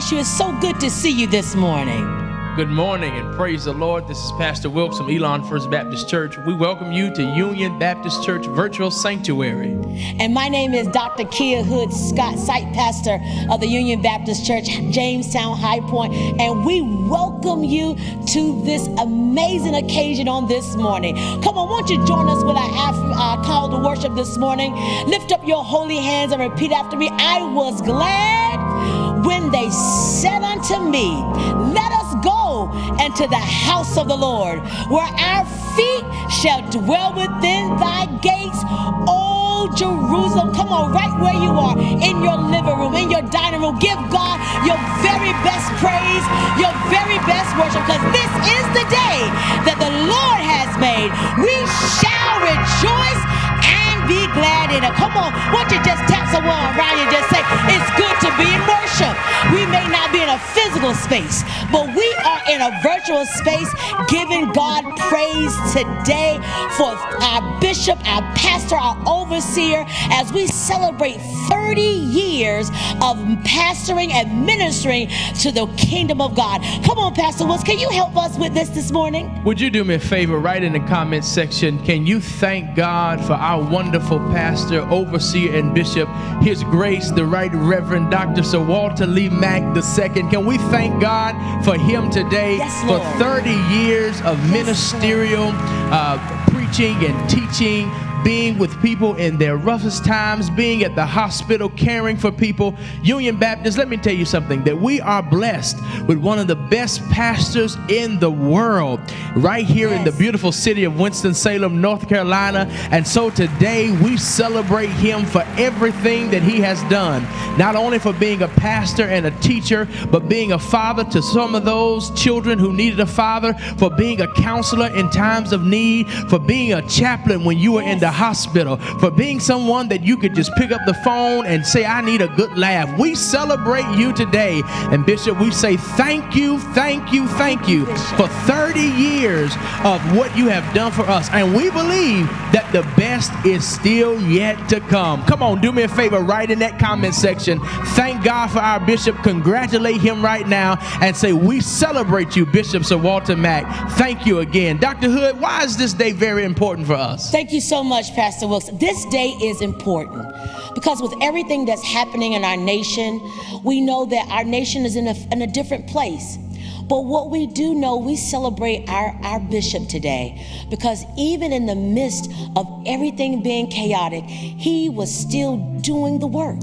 bless you. It's so good to see you this morning. Good morning and praise the Lord. This is Pastor Wilkes from Elon First Baptist Church. We welcome you to Union Baptist Church Virtual Sanctuary. And my name is Dr. Kia Hood Scott, site pastor of the Union Baptist Church, Jamestown High Point, and we welcome you to this amazing occasion on this morning. Come on, won't you join us with our uh, call to worship this morning? Lift up your holy hands and repeat after me. I was glad when they said unto me, Let us go into the house of the Lord, where our feet shall dwell within thy gates. O Jerusalem, come on, right where you are, in your living room, in your dining room, give God your very best praise, your very best worship, because this is the day that the Lord has made. We shall rejoice be glad in it. Come on, won't you just tap someone around you and just say, It's good to be in worship. We may not be in a physical space, but we are in a virtual space giving God praise today for our bishop, our pastor, our overseer, as we celebrate 30 years of pastoring and ministering to the kingdom of God. Come on, Pastor Woods, can you help us with this this morning? Would you do me a favor? Write in the comment section. Can you thank God for our wonderful pastor, overseer, and bishop, His Grace, the Right Reverend Dr. Sir Walter Lee Mack II? Can we thank God for him today Yes, for 30 years of ministerial uh, preaching and teaching? Being with people in their roughest times, being at the hospital, caring for people. Union Baptist, let me tell you something that we are blessed with one of the best pastors in the world, right here in the beautiful city of Winston-Salem, North Carolina. And so today we celebrate him for everything that he has done, not only for being a pastor and a teacher, but being a father to some of those children who needed a father, for being a counselor in times of need, for being a chaplain when you were in the hospital, for being someone that you could just pick up the phone and say, I need a good laugh. We celebrate you today. And Bishop, we say thank you, thank you, thank you for 30 years of what you have done for us. And we believe that the best is still yet to come. Come on, do me a favor, write in that comment section. Thank God for our bishop. Congratulate him right now and say, We celebrate you, Bishop Sir Walter Mack. Thank you again. Dr. Hood, why is this day very important for us? Thank you so much, Pastor Wilkes. This day is important because with everything that's happening in our nation, we know that our nation is in a, in a different place. But what we do know, we celebrate our, our bishop today because even in the midst of everything being chaotic, he was still doing the work.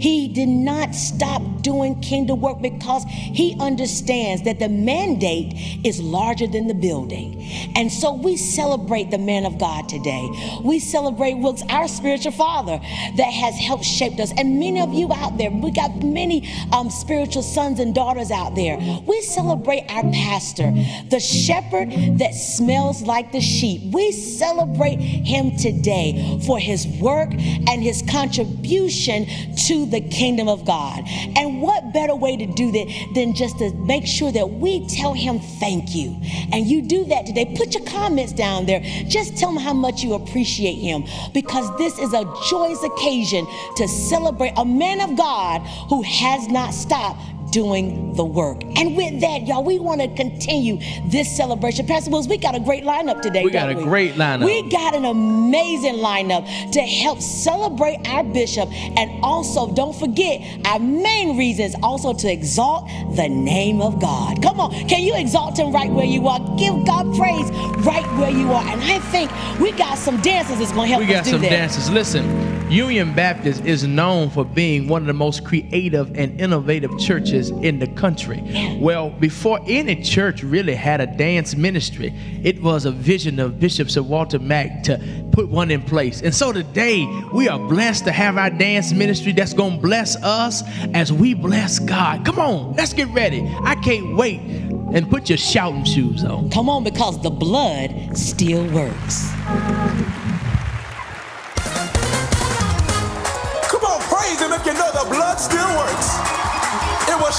He did not stop doing kingdom work because he understands that the mandate is larger than the building. And so we celebrate the man of God today. We celebrate Wilkes, our spiritual father that has helped shape us. And many of you out there, we got many um, spiritual sons and daughters out there. We celebrate our pastor, the shepherd that smells like the sheep. We celebrate him today for his work and his contribution to the kingdom of God. And what better way to do that than just to make sure that we tell him thank you. And you do that today. Put your comments down there. Just tell him how much you appreciate him because this is a joyous occasion to celebrate a man of God who has not stopped doing the work. And with that, y'all, we want to continue this celebration. Pastor Wills, we got a great lineup today. We got a great lineup. We got an amazing lineup to help celebrate our bishop. And also, don't forget, our main reason is also to exalt the name of God. Come on, can you exalt him right where you are? Give God praise right where you are. And I think we got some dancers that's going to help We us got do some that. dancers. Listen, Union Baptist is known for being one of the most creative and innovative churches in the country. Well, before any church really had a dance ministry, it was a vision of Bishop Sir Walter Mack to put one in place. And so today, we are blessed to have our dance ministry that's going to bless us as we bless God. Come on, let's get ready. I can't wait. And put your shouting shoes on. Come on, because the blood still works.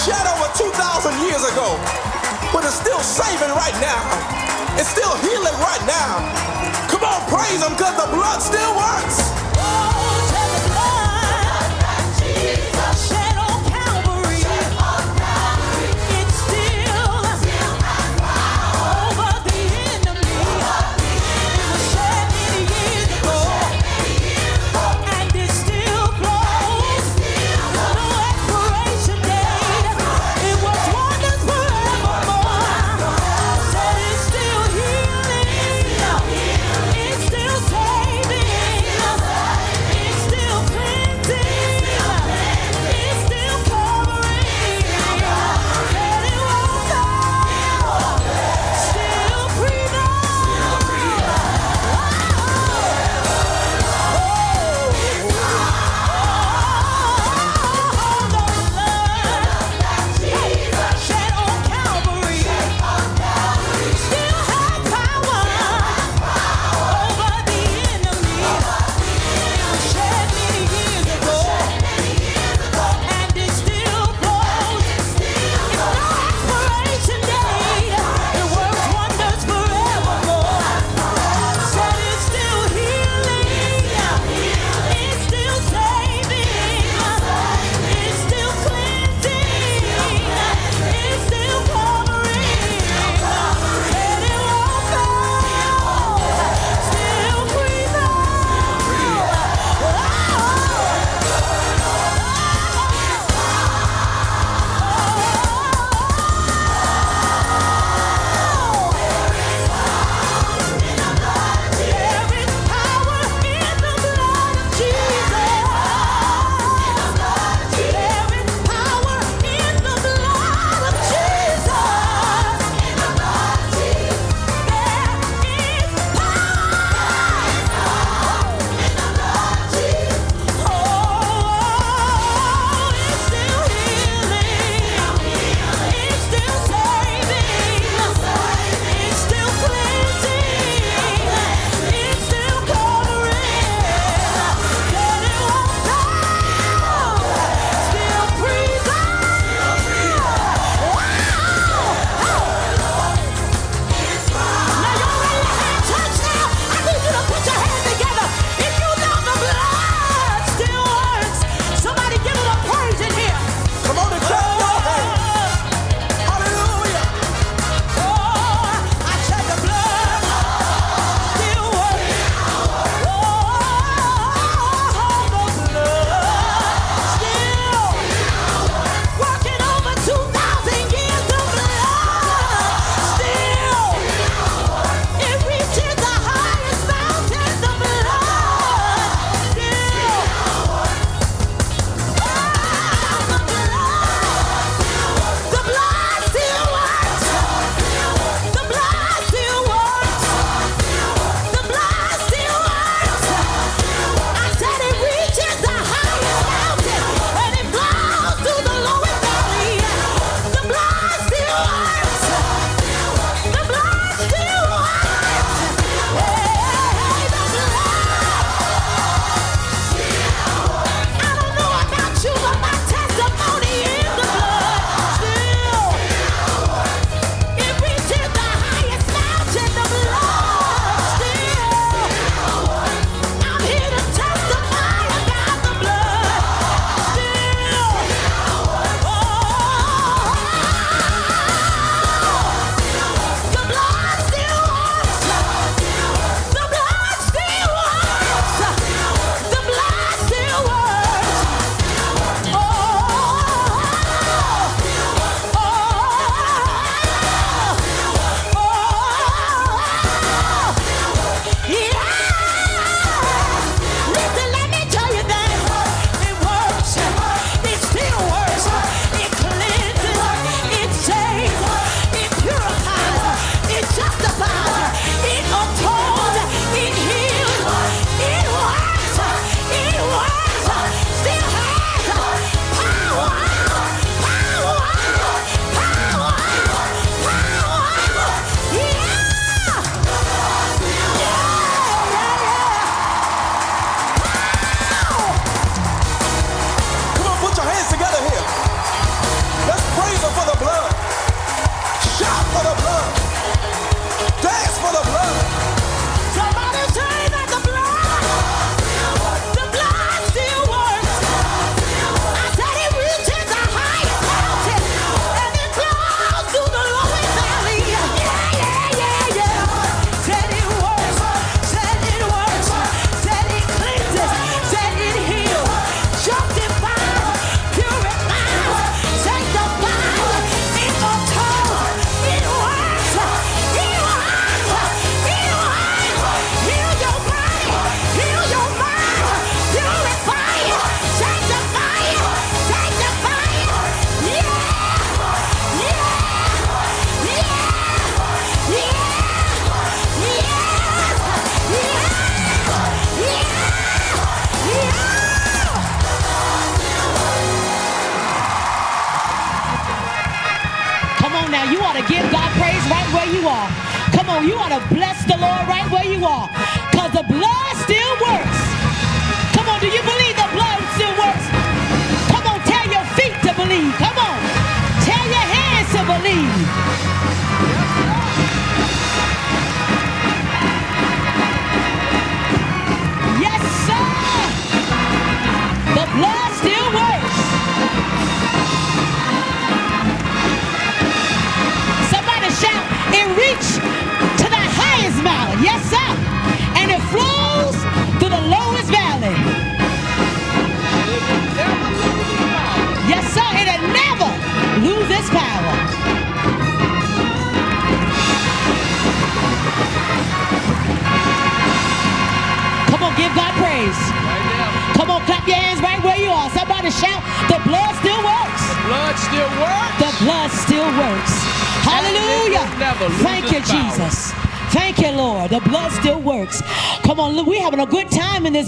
Shed over 2,000 years ago, but it's still saving right now. It's still healing right now. Come on, praise him because the blood still works.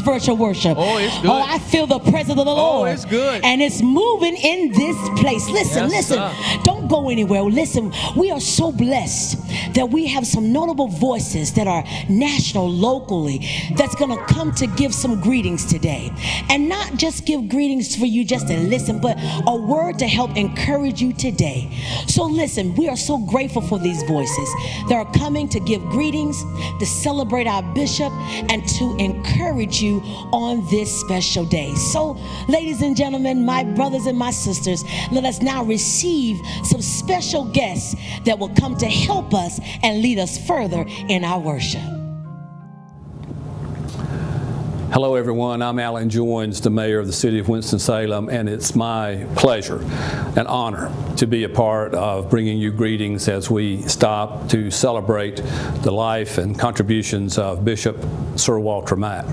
Virtual worship. Oh, it's oh, good. Oh, I feel the presence of the oh, Lord. it's good. And it's moving in this place. Listen, Yes, listen. sir. Don't go anywhere. Listen, we are so blessed that we have some notable voices that are national, locally, that's going to come to give some greetings today. And not just give greetings for you just to listen, but a word to help encourage you today. So listen, we are so grateful for these voices that are coming to give greetings, to celebrate our bishop, and to encourage you on this special day. So, ladies and gentlemen, my brothers and my sisters, let us now receive some special guests that will come to help us and lead us further in our worship. Hello, everyone. I'm Allen Joines, the mayor of the city of Winston-Salem, and it's my pleasure and honor to be a part of bringing you greetings as we stop to celebrate the life and contributions of Bishop Sir Walter Mack.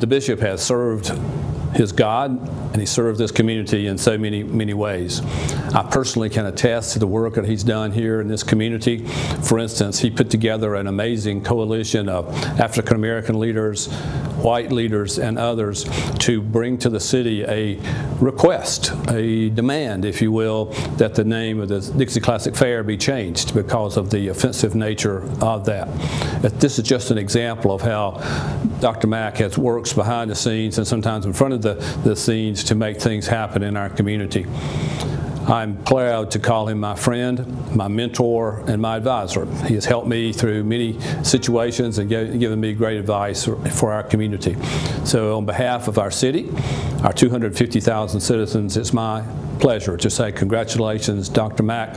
The bishop has served his God and he served this community in so many, many ways. I personally can attest to the work that he's done here in this community. For instance, he put together an amazing coalition of African American leaders, white leaders, and others to bring to the city a request, a demand, if you will, that the name of the Dixie Classic Fair be changed because of the offensive nature of that. Uh, this is just an example of how Dr. Mack has works behind the scenes and sometimes in front of the, the scenes to make things happen in our community. I'm proud to call him my friend, my mentor, and my advisor. He has helped me through many situations and given me great advice for our community. So, on behalf of our city, our 250,000 citizens, it's my pleasure to say congratulations, Dr. Mack.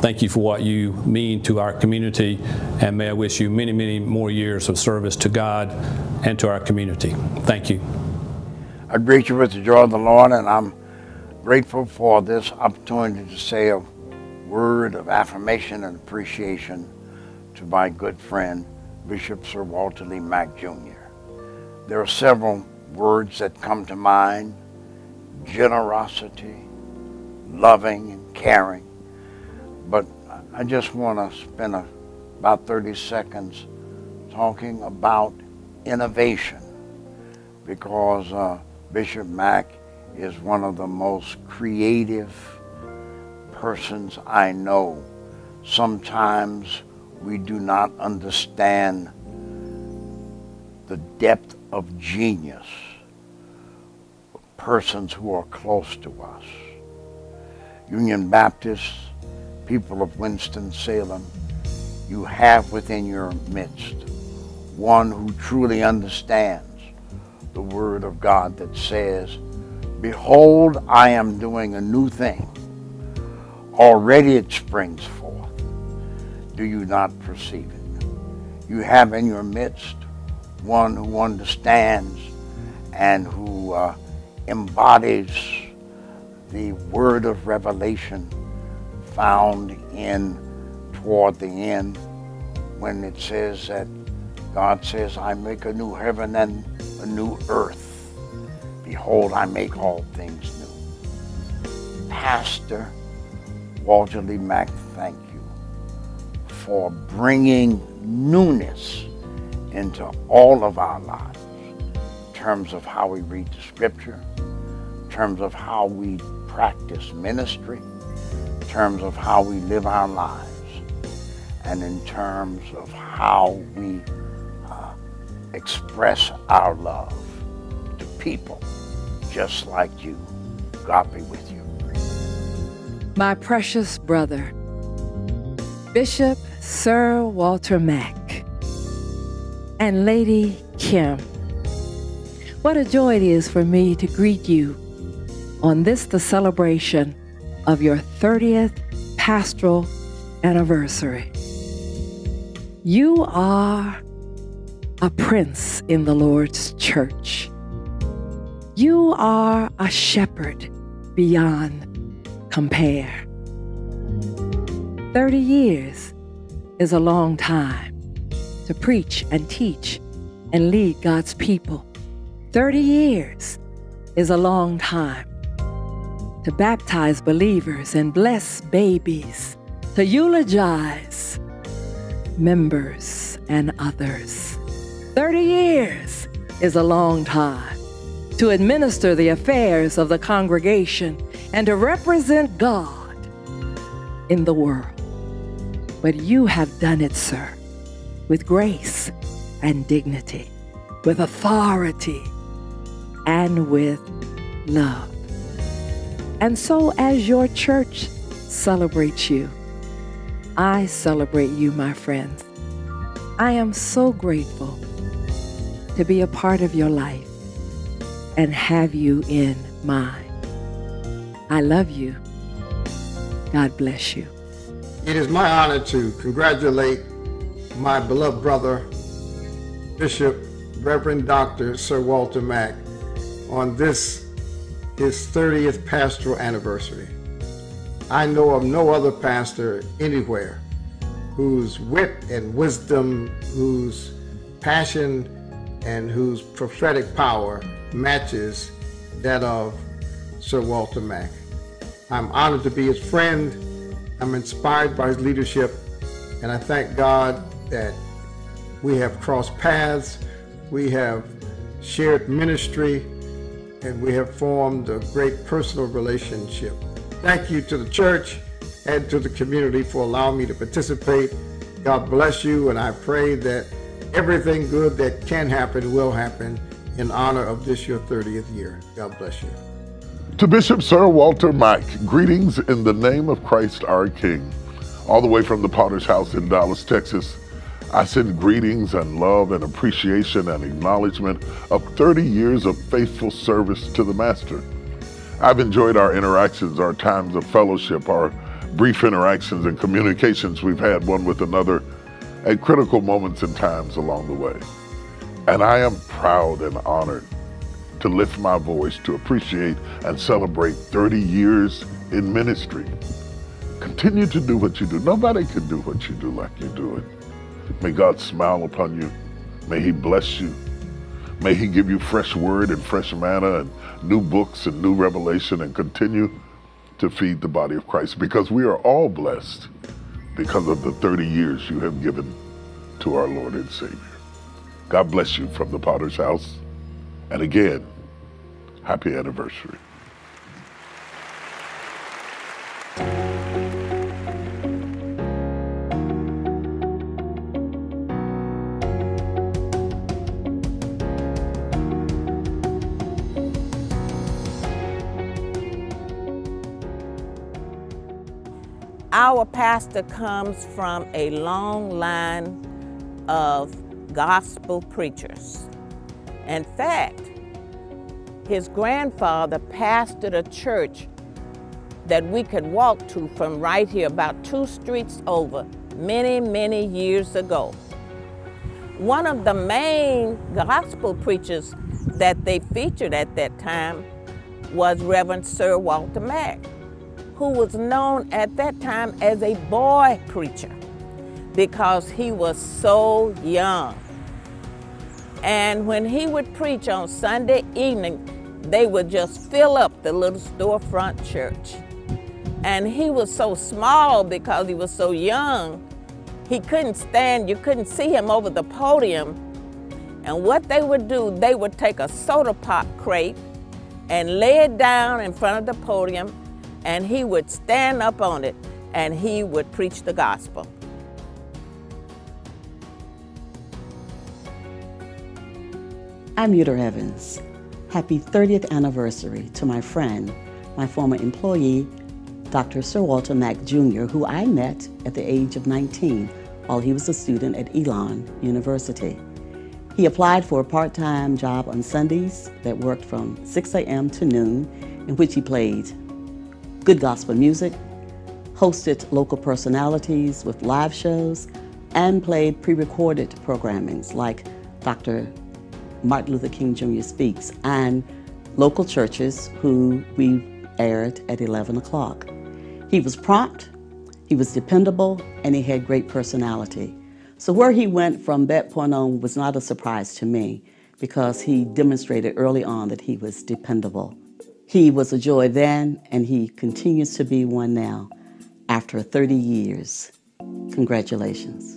Thank you for what you mean to our community, and may I wish you many, many more years of service to God and to our community. Thank you. I greet you with the joy of the Lord, and I'm grateful for this opportunity to say a word of affirmation and appreciation to my good friend, Bishop Sir Walter Lee Mack Jr. There are several words that come to mind generosity, loving, and caring. But I just want to spend a, about 30 seconds talking about innovation because uh, Bishop Mack is one of the most creative persons I know. Sometimes we do not understand the depth of genius of persons who are close to us. Union Baptists, people of Winston-Salem, you have within your midst one who truly understands the Word of God that says, Behold, I am doing a new thing. Already it springs forth. Do you not perceive it? You have in your midst one who understands and who uh, embodies the word of revelation found in toward the end when it says that God says, I make a new heaven and a new earth. Behold, I make all things new. Pastor Walter Lee Mack, thank you for bringing newness into all of our lives in terms of how we read the scripture, in terms of how we practice ministry, in terms of how we live our lives. and in terms of how we uh, express our love people just like you. God be with you. My precious brother, Bishop Sir Walter Mack, and Lady Kim. What a joy it is for me to greet you on this, the celebration of your 30th pastoral anniversary. You are a prince in the Lord's church. You are a shepherd beyond compare. 30 years is a long time to preach and teach and lead God's people. 30 years is a long time to baptize believers and bless babies, to eulogize members and others. 30 years is a long time to administer the affairs of the congregation and to represent God in the world. But you have done it, sir, with grace and dignity, with authority and with love. And so, as your church celebrates you, I celebrate you, my friends. I am so grateful to be a part of your life and have you in mind. I love you. God bless you. It is my honor to congratulate my beloved brother, Bishop Reverend Dr. Sir Walter Mack, on this his 30th pastoral anniversary. I know of no other pastor anywhere whose wit and wisdom, whose passion and whose prophetic power matches that of Sir Walter Mack. I'm honored to be his friend. I'm inspired by his leadership, and I thank God that we have crossed paths, we have shared ministry, and we have formed a great personal relationship. Thank you to the church and to the community for allowing me to participate. God bless you, and I pray that everything good that can happen will happen in honor of this your 30th year. God bless you. To Bishop Sir Walter Mack, greetings in the name of Christ our King. All the way from the Potter's House in Dallas, Texas, I send greetings and love and appreciation and acknowledgement of 30 years of faithful service to the Master. I've enjoyed our interactions, our times of fellowship, our brief interactions and communications we've had one with another at critical moments and times along the way. And I am proud and honored to lift my voice to appreciate and celebrate 30 years in ministry. Continue to do what you do. Nobody can do what you do like you do it. May God smile upon you. May He bless you. May He give you fresh word and fresh manna and new books and new revelation and continue to feed the body of Christ because we are all blessed because of the 30 years you have given to our Lord and Savior. God bless you from the Potter's House. And again, happy anniversary. Our pastor comes from a long line of gospel preachers. In fact, his grandfather pastored a church that we could walk to from right here, about two streets over, many, many years ago. One of the main gospel preachers that they featured at that time was Reverend Sir Walter Mack, who was known at that time as a boy preacher because he was so young. And when he would preach on Sunday evening, they would just fill up the little storefront church. And he was so small because he was so young, he couldn't stand, you couldn't see him over the podium. And what they would do, they would take a soda pop crate and lay it down in front of the podium, and he would stand up on it and he would preach the gospel. I'm Mutter Evans. Happy 30th anniversary to my friend, my former employee, Dr. Sir Walter Mack Jr., who I met at the age of 19 while he was a student at Elon University. He applied for a part time job on Sundays that worked from 6 a.m. to noon, in which he played good gospel music, hosted local personalities with live shows, and played pre recorded programmings like Dr. Martin Luther King Jr. Speaks and local churches who we aired at 11 o'clock. He was prompt, he was dependable, and he had great personality. So, where he went from that point on was not a surprise to me because he demonstrated early on that he was dependable. He was a joy then, and he continues to be one now after 30 years. Congratulations.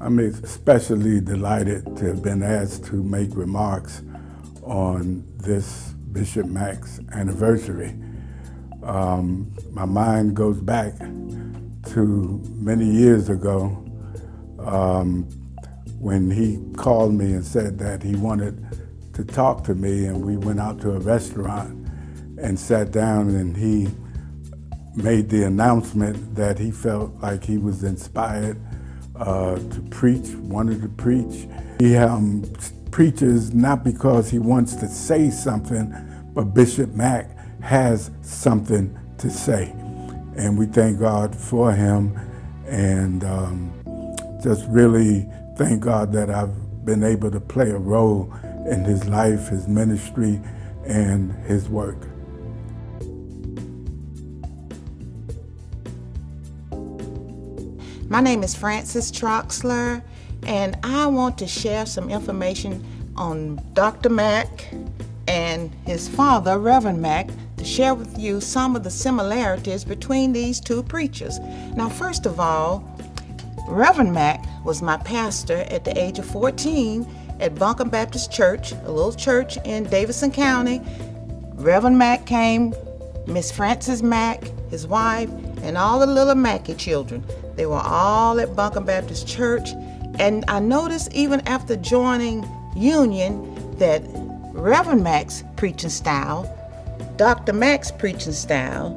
I'm especially delighted to have been asked to make remarks on this Bishop Mack's anniversary. Um, my mind goes back to many years ago um, when he called me and said that he wanted to talk to me, and we went out to a restaurant and sat down, and he made the announcement that he felt like he was inspired uh, to preach, wanted to preach. He um, preaches not because he wants to say something, but Bishop Mack has something to say. And we thank God for him and um, just really thank God that I've been able to play a role in his life, his ministry, and his work. My name is Frances Troxler, and I want to share some information on Dr. Mack and his father, Reverend Mack, to share with you some of the similarities between these two preachers. Now, first of all, Reverend Mack was my pastor at the age of 14 at Buncombe Baptist Church, a little church in Davidson County. Reverend Mack came, Miss Frances Mack, his wife, and all the little Mackey children. They were all at Buncombe Baptist Church. And I noticed even after joining Union that Reverend Mack's preaching style, Dr. Mack's preaching style,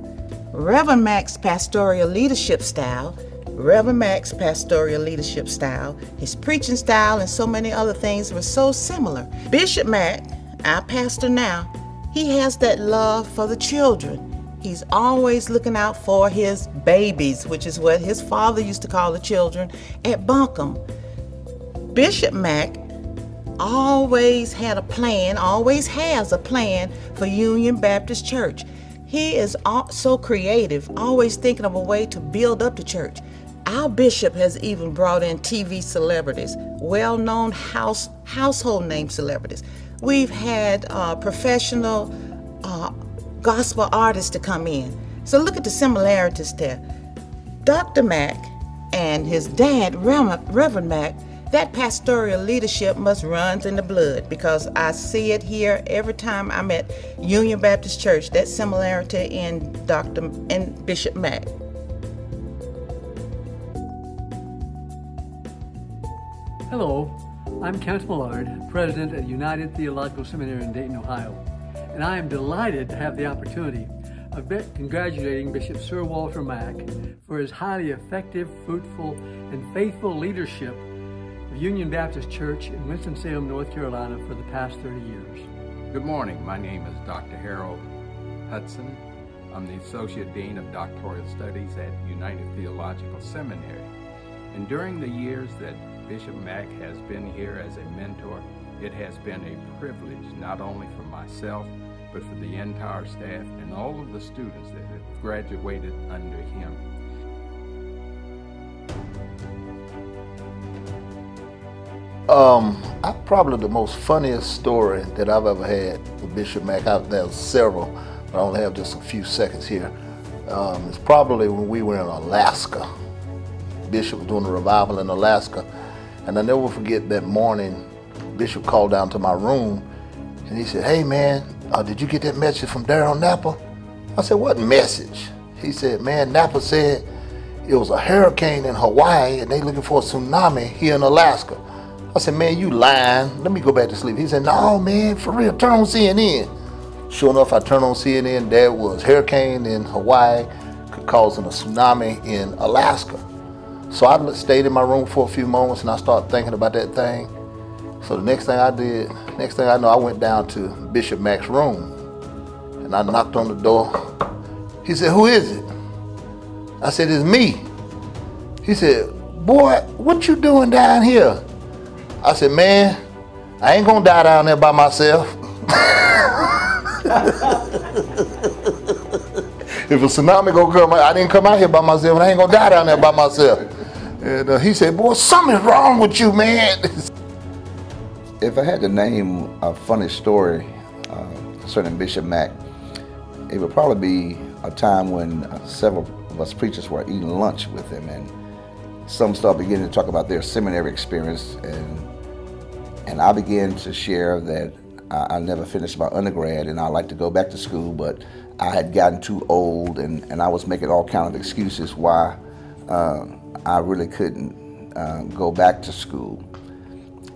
Reverend Mack's pastoral leadership style, Reverend Mack's pastoral leadership style, his preaching style, and so many other things were so similar. Bishop Mack, our pastor now, he has that love for the children. He's always looking out for his babies, which is what his father used to call the children at Buncombe. Bishop Mack always had a plan, always has a plan for Union Baptist Church. He is so creative, always thinking of a way to build up the church. Our bishop has even brought in TV celebrities, well known house, household name celebrities. We've had uh, professional uh, gospel artists to come in. So look at the similarities there. Dr. Mack and his dad, Reverend Mack, that pastoral leadership must run in the blood because I see it here every time I'm at Union Baptist Church, that similarity in Dr. and Bishop Mack. Hello, I'm Kenneth Millard, President at United Theological Seminary in Dayton, Ohio and I am delighted to have the opportunity of congratulating Bishop Sir Walter Mack for his highly effective, fruitful, and faithful leadership of Union Baptist Church in Winston-Salem, North Carolina for the past 30 years. Good morning. My name is Dr. Harold Hudson. I'm the Associate Dean of Doctoral Studies at United Theological Seminary. And during the years that Bishop Mack has been here as a mentor, it has been a privilege not only for myself, but for the entire staff and all of the students that have graduated under him. Um, I, probably the most funniest story that I've ever had with Bishop Mack. I, there's several, but I only have just a few seconds here. Um, it's probably when we were in Alaska. Bishop was doing a revival in Alaska, and I never forget that morning. Bishop called down to my room, and he said, "Hey man, uh, did you get that message from Daryl Napa? I said, what message? He said, man, Napa said it was a hurricane in Hawaii and they looking for a tsunami here in Alaska. I said, man, you lying. Let me go back to sleep. He said, no, man, for real, turn on CNN. Sure enough, I turned on CNN. There was hurricane in Hawaii causing a tsunami in Alaska. So I stayed in my room for a few moments and I started thinking about that thing. So the next thing I did, next thing I know, I went down to Bishop Mack's room and I knocked on the door. He said, who is it? I said, it's me. He said, boy, what you doing down here? I said, man, I ain't gonna die down there by myself. if a tsunami gonna come, I didn't come out here by myself, and I ain't gonna die down there by myself. And uh, he said, boy, something's wrong with you, man. if I had to name a funny story uh, concerning Bishop Mack, it would probably be a time when uh, several of us preachers were eating lunch with him, and some started beginning to talk about their seminary experience, and and I began to share that I, I never finished my undergrad, and I'd like to go back to school, but I had gotten too old, and, and I was making all kind of excuses why uh, I really couldn't uh, go back to school.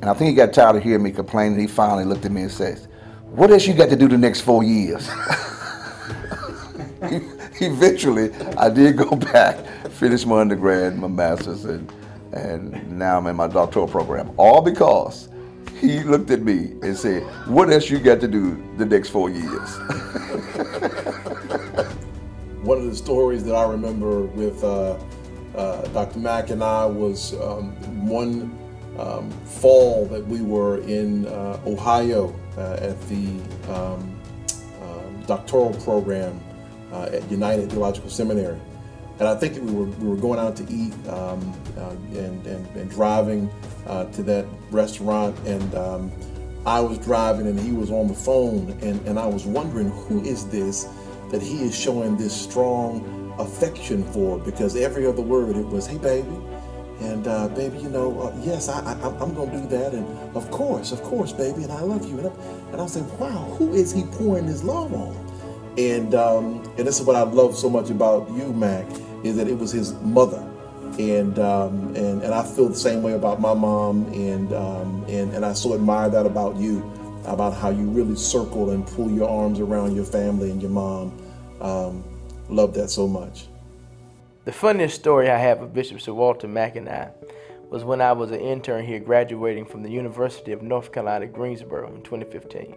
And I think he got tired of hearing me complaining. He finally looked at me and says, "What else you got to do the next four years?" Eventually, I did go back, finish my undergrad, my master's, and and now I'm in my doctoral program. All because he looked at me and said, "What else you got to do the next four years?" One of the stories that I remember with uh, uh, Dr. Mack and I was um, one um, fall that we were in uh, Ohio uh, at the um, um, doctoral program uh, at United Theological Seminary. And I think we were, we were going out to eat um, uh, and, and, and, driving uh, to that restaurant. And um, I was driving and he was on the phone. And, and I was wondering, who is this that he is showing this strong affection for? Because every other word it was, hey, baby. And uh, baby, you know, uh, yes, I, am going to do that. And of course, of course, baby. And I love you. And, I, and I was wow, who is he pouring his love on? And um, and this is what I love so much about you, Mack, is that it was his mother, and um, and and I feel the same way about my mom, and um, and and I so admire that about you, about how you really circle and pull your arms around your family and your mom. Um, love that so much. The funniest story I have of Bishop Sir Walter I was when I was an intern here graduating from the University of North Carolina, Greensboro in 2015.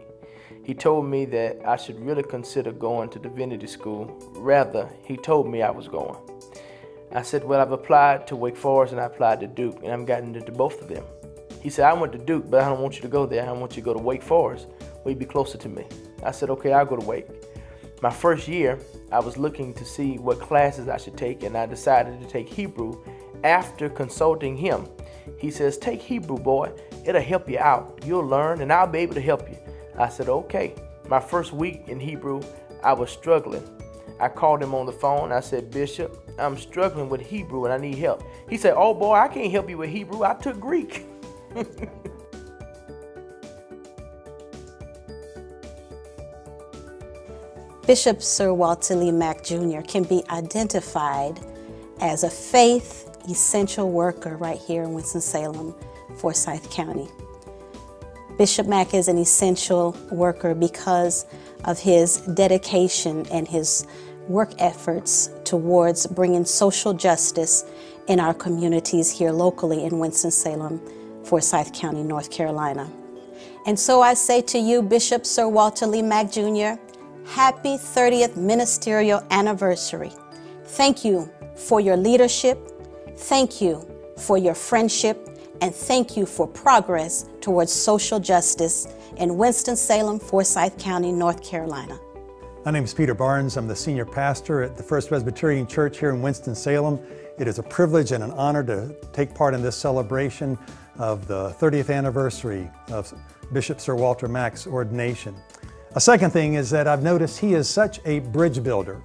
He told me that I should really consider going to divinity school. Rather, he told me I was going. I said, Well, I've applied to Wake Forest and I applied to Duke, and I've gotten into both of them. He said, I went to Duke, but I don't want you to go there. I want you to go to Wake Forest, where you'd be closer to me. I said, Okay, I'll go to Wake. My first year, I was looking to see what classes I should take, and I decided to take Hebrew after consulting him. He says, Take Hebrew, boy. It'll help you out. You'll learn, and I'll be able to help you. I said, okay. My first week in Hebrew, I was struggling. I called him on the phone. I said, Bishop, I'm struggling with Hebrew and I need help. He said, Oh boy, I can't help you with Hebrew. I took Greek. Bishop Sir Walter Lee Mack Jr. can be identified as a faith essential worker right here in Winston-Salem, Forsyth County. Bishop Mack is an essential worker because of his dedication and his work efforts towards bringing social justice in our communities here locally in Winston-Salem, Forsyth County, North Carolina. And so I say to you, Bishop Sir Walter Lee Mack Jr., happy 30th ministerial anniversary. Thank you for your leadership. Thank you for your friendship and thank you for progress towards social justice in Winston-Salem, Forsyth County, North Carolina. My name is Peter Barnes. I'm the senior pastor at the First Presbyterian Church here in Winston-Salem. It is a privilege and an honor to take part in this celebration of the 30th anniversary of Bishop Sir Walter Mack's ordination. A second thing is that I've noticed he is such a bridge builder,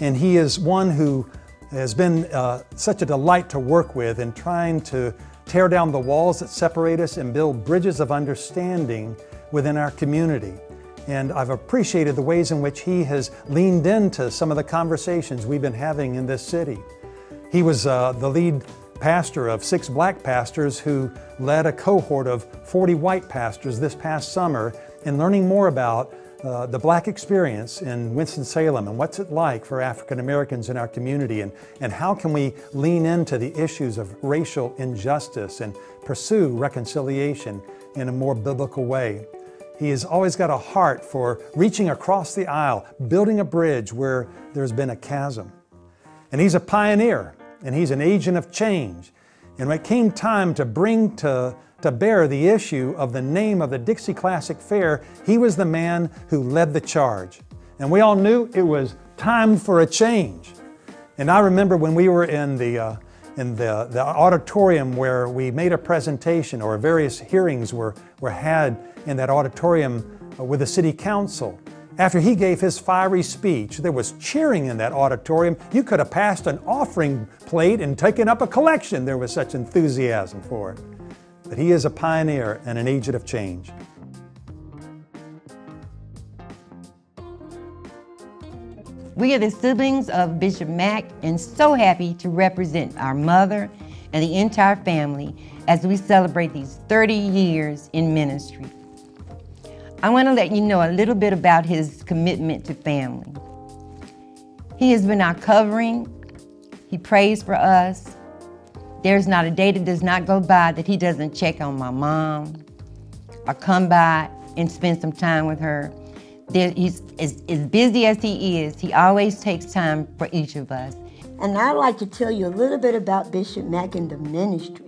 and he is one who has been uh, such a delight to work with in trying to tear down the walls that separate us, and build bridges of understanding within our community. And I've appreciated the ways in which he has leaned into some of the conversations we've been having in this city. He was uh, the lead pastor of six black pastors who led a cohort of 40 white pastors this past summer in learning more about uh, the black experience in Winston-Salem and what's it like for African Americans in our community and, and how can we lean into the issues of racial injustice and pursue reconciliation in a more biblical way. He has always got a heart for reaching across the aisle, building a bridge where there's been a chasm. And he's a pioneer and he's an agent of change. And when it came time to bring to to bear the issue of the name of the Dixie Classic Fair, he was the man who led the charge. And we all knew it was time for a change. And I remember when we were in the, uh, in the, the auditorium where we made a presentation or various hearings were, were had in that auditorium uh, with the city council. After he gave his fiery speech, there was cheering in that auditorium. You could have passed an offering plate and taken up a collection. There was such enthusiasm for it that he is a pioneer and an agent of change. We are the siblings of Bishop Mack and so happy to represent our mother and the entire family as we celebrate these 30 years in ministry. I want to let you know a little bit about his commitment to family. He has been our covering, he prays for us, there's not a day that does not go by that he doesn't check on my mom or come by and spend some time with her. There, he's as, as busy as he is, he always takes time for each of us. And I'd like to tell you a little bit about Bishop Mack and the ministry.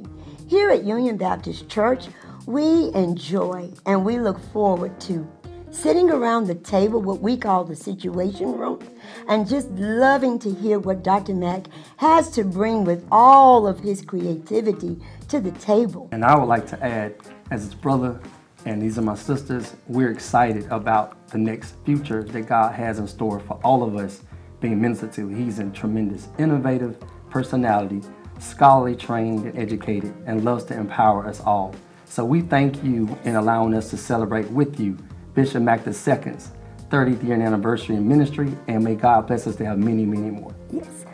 Here at Union Baptist Church, we enjoy and we look forward to sitting around the table, what we call the situation room, and just loving to hear what Dr. Mack has to bring with all of his creativity to the table. And I would like to add, as his brother, and these are my sisters, we're excited about the next future that God has in store for all of us being ministered to. He's a tremendous, innovative personality, scholarly trained and educated, and loves to empower us all. So we thank you in allowing us to celebrate with you Bishop Mack II's 30th year anniversary in ministry, and may God bless us to have many, many more. Yes.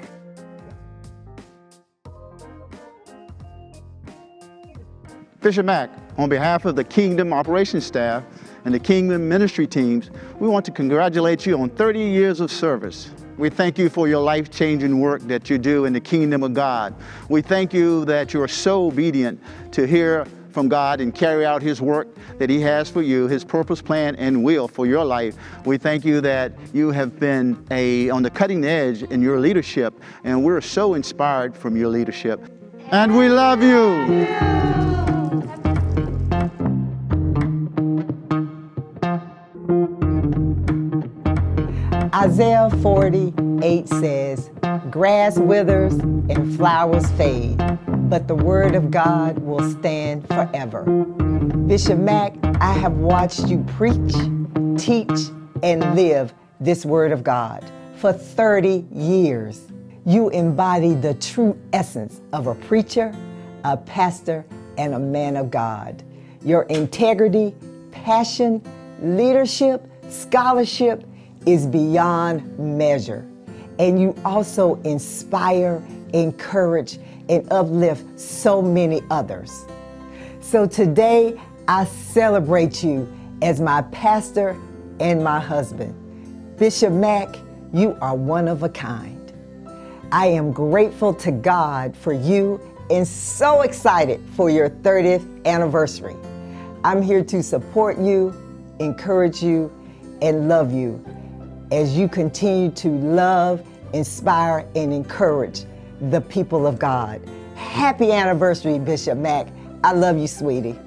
Bishop Mack, on behalf of the Kingdom Operations staff and the Kingdom Ministry teams, we want to congratulate you on 30 years of service. We thank you for your life-changing work that you do in the kingdom of God. We thank you that you are so obedient to hear from God and carry out His work that He has for you, His purpose, plan, and will for your life. We thank you that you have been a, on the cutting edge in your leadership, and we're so inspired from your leadership. And we love you. Isaiah 48 says, Grass withers and flowers fade, but the word of God will stand forever. Bishop Mack, I have watched you preach, teach, and live this word of God for 30 years. You embody the true essence of a preacher, a pastor, and a man of God. Your integrity, passion, leadership, scholarship is beyond measure. And you also inspire, encourage, and uplift so many others. So today, I celebrate you as my pastor and my husband. Bishop Mack, you are one of a kind. I am grateful to God for you and so excited for your 30th anniversary. I'm here to support you, encourage you, and love you as you continue to love, inspire, and encourage the people of God. Happy anniversary, Bishop Mack. I love you, sweetie.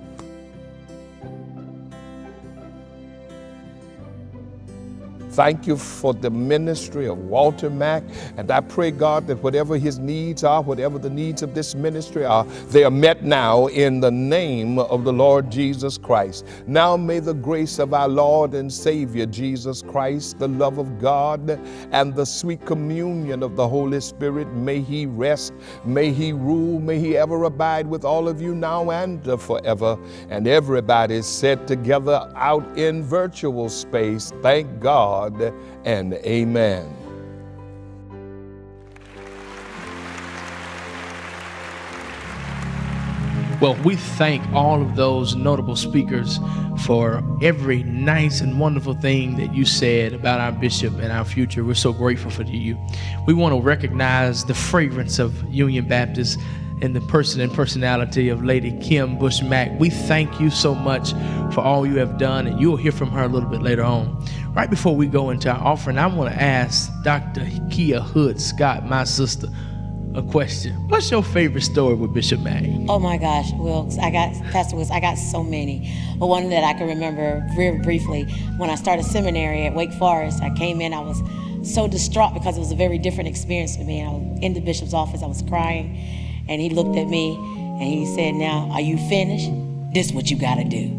Thank you for the ministry of Walter Mack. And I pray, God, that whatever his needs are, whatever the needs of this ministry are, they are met now in the name of the Lord Jesus Christ. Now may the grace of our Lord and Savior Jesus Christ, the love of God, and the sweet communion of the Holy Spirit, may he rest, may he rule, may he ever abide with all of you now and forever. And everybody said together out in virtual space, thank God God and amen. Well, we thank all of those notable speakers for every nice and wonderful thing that you said about our bishop and our future. We're so grateful for you. We want to recognize the fragrance of Union Baptist in the person and personality of Lady Kim Bush Mack. We thank you so much for all you have done, and you'll hear from her a little bit later on. Right before we go into our offering, I want to ask Dr. Kia Hood Scott, my sister, a question. What's your favorite story with Bishop Mack? Oh my gosh, Wilkes, I got Pastor Wilkes, I got so many. But one that I can remember very briefly, when I started seminary at Wake Forest, I came in, I was so distraught because it was a very different experience for me. And I was in the bishop's office, I was crying, and he looked at me and he said, Now, are you finished? This is what you gotta do.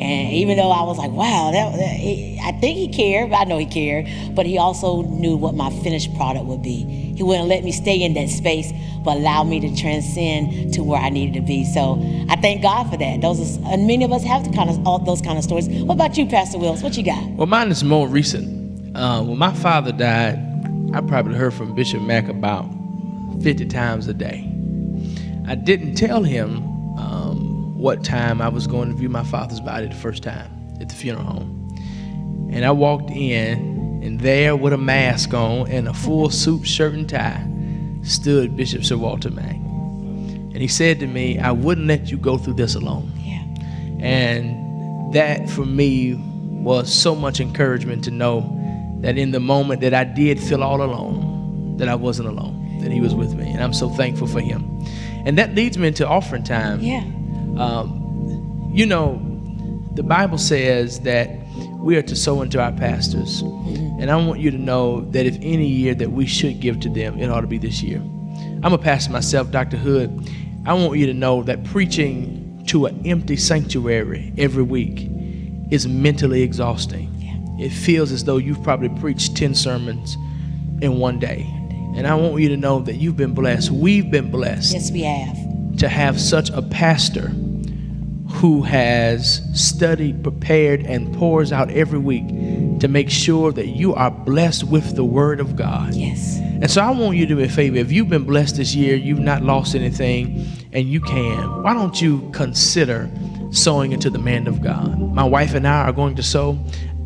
And even though I was like, wow, that, that, I think he cared, I know he cared, but he also knew what my finished product would be. He wouldn't let me stay in that space, but allow me to transcend to where I needed to be. So I thank God for that. Those are, and many of us have kind of all those kind of stories. What about you, Pastor Wilkes? What you got? Well, mine is more recent. Uh, when my father died, I probably heard from Bishop Mack about 50 times a day. I didn't tell him um, what time I was going to view my father's body the first time at the funeral home. And I walked in, and there with a mask on and a full suit, shirt, and tie stood Bishop Sir Walter Mack. And he said to me, I wouldn't let you go through this alone. Yeah. And that for me was so much encouragement to know that in the moment that I did feel all alone, that I wasn't alone, that he was with me. And I'm so thankful for him. And that leads me into offering time. Yeah. Um, you know, the Bible says that we are to sow into our pastors. Mm-hmm. And I want you to know that if any year that we should give to them, it ought to be this year. I'm a pastor myself, Dr. Hood. I want you to know that preaching to an empty sanctuary every week is mentally exhausting. Yeah. It feels as though you've probably preached 10 sermons in one day. And I want you to know that you've been blessed. We've been blessed. Yes, we have to have such a pastor who has studied, prepared, and pours out every week to make sure that you are blessed with the Word of God. Yes. And so I want you to do me a favor. If you've been blessed this year, you've not lost anything, and you can, why don't you consider sowing into the man of God? My wife and I are going to sow.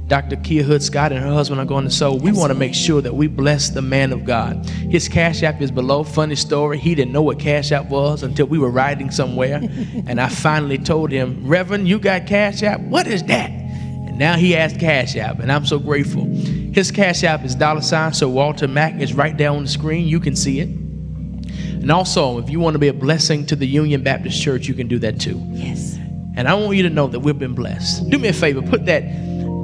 Dr. Kia Hood Scott and her husband are going to sow. We want to make sure that we bless the man of God. His Cash App is below. Funny story, he didn't know what Cash App was until we were riding somewhere. and I finally told him, Reverend, you got Cash App? What is that? And now he has Cash App, and I'm so grateful. His Cash App is dollar sign, so Walter Mack is right there on the screen. You can see it. And also, if you want to be a blessing to the Union Baptist Church, you can do that too. Yes. And I want you to know that we've been blessed. Do me a favor, put that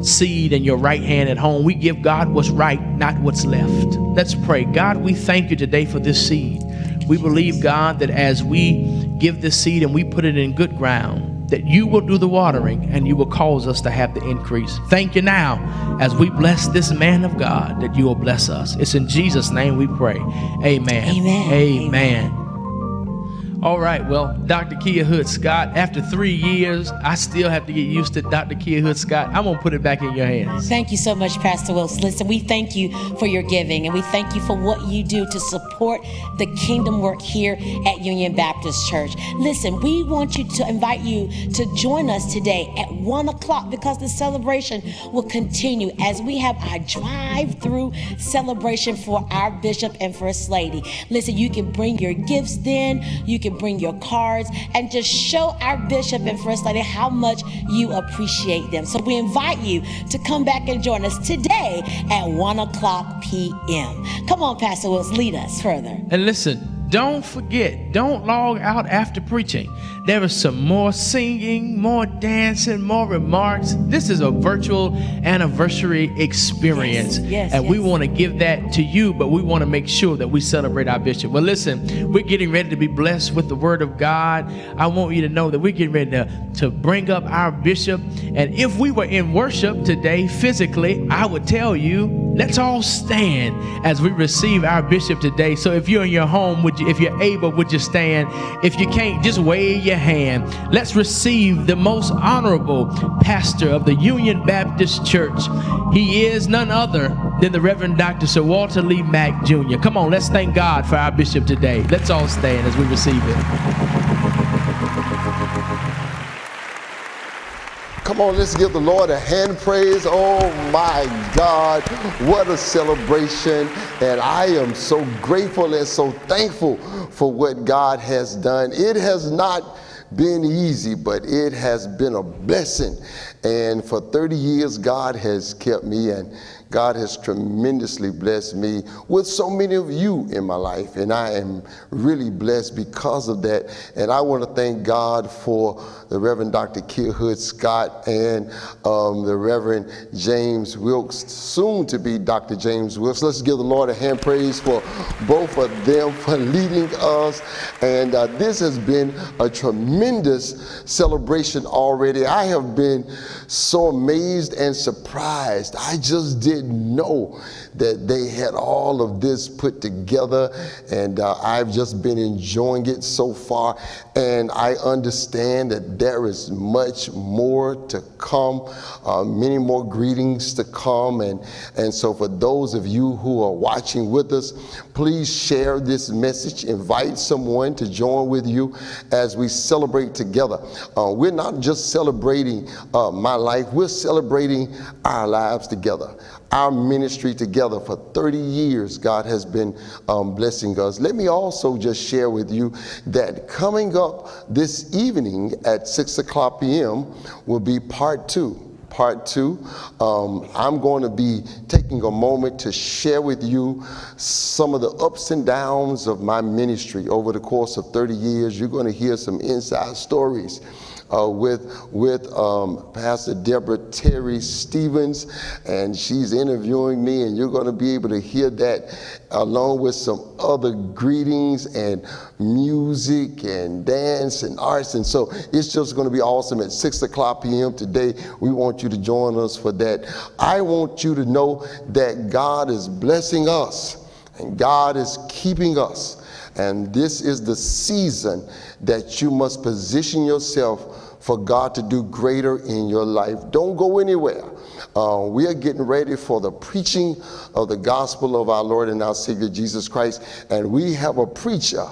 seed in your right hand at home. We give God what's right, not what's left. Let's pray. God, we thank you today for this seed. We believe, God, that as we give this seed and we put it in good ground, that you will do the watering and you will cause us to have the increase. Thank you now as we bless this man of God that you will bless us. It's in Jesus' name we pray. Amen. Amen. Amen. Amen. All right, well, Dr. Kia Hood Scott, after three years, I still have to get used to Dr. Kia Hood Scott. I'm going to put it back in your hands. Thank you so much, Pastor Wilson. Listen, we thank you for your giving and we thank you for what you do to support the kingdom work here at Union Baptist Church. Listen, we want you to invite you to join us today at one o'clock because the celebration will continue as we have our drive through celebration for our bishop and first lady. Listen, you can bring your gifts then, you can can bring your cards and just show our bishop and first lady how much you appreciate them. So we invite you to come back and join us today at 1 o'clock p.m. Come on, Pastor Wilkes, lead us further. And listen, don't forget, don't log out after preaching. There is some more singing, more dancing, more remarks. This is a virtual anniversary experience. Yes, yes, and yes. we want to give that to you, but we want to make sure that we celebrate our bishop. Well, listen, we're getting ready to be blessed with the word of God. I want you to know that we're getting ready to, to bring up our bishop. And if we were in worship today physically, I would tell you, let's all stand as we receive our bishop today. So if you're in your home, would you, if you're able, would you stand? If you can't, just wave your hand. Let's receive the most honorable pastor of the Union Baptist Church. He is none other than the Reverend Dr. Sir Walter Lee Mack Jr. Come on, let's thank God for our bishop today. Let's all stand as we receive it. Come on, let's give the Lord a hand praise. Oh my God, what a celebration. And I am so grateful and so thankful for what God has done. It has not been easy, but it has been a blessing. And for 30 years, God has kept me and God has tremendously blessed me with so many of you in my life, and I am really blessed because of that. And I want to thank God for the Reverend Dr. Kia Hood Scott and um, the Reverend James Wilkes, soon to be Dr. James Wilkes. Let's give the Lord a hand praise for both of them for leading us. And uh, this has been a tremendous celebration already. I have been so amazed and surprised. I just did know that they had all of this put together, and uh, I've just been enjoying it so far. And I understand that there is much more to come, uh, many more greetings to come. And, and so, for those of you who are watching with us, please share this message. Invite someone to join with you as we celebrate together. Uh, we're not just celebrating uh, my life, we're celebrating our lives together our ministry together for 30 years. God has been um, blessing us. Let me also just share with you that coming up this evening at 6 o'clock p.m. will be part two part two. Um, I'm going to be taking a moment to share with you some of the ups and downs of my ministry over the course of 30 years. You're going to hear some inside stories uh, with, with um, Pastor Deborah Terry Stevens, and she's interviewing me, and you're going to be able to hear that along with some other greetings and music and dance and arts. And so it's just going to be awesome at 6 o'clock p.m. today. We want you to join us for that. I want you to know that God is blessing us and God is keeping us. And this is the season that you must position yourself for God to do greater in your life. Don't go anywhere. Uh, we are getting ready for the preaching of the gospel of our Lord and our Savior Jesus Christ, and we have a preacher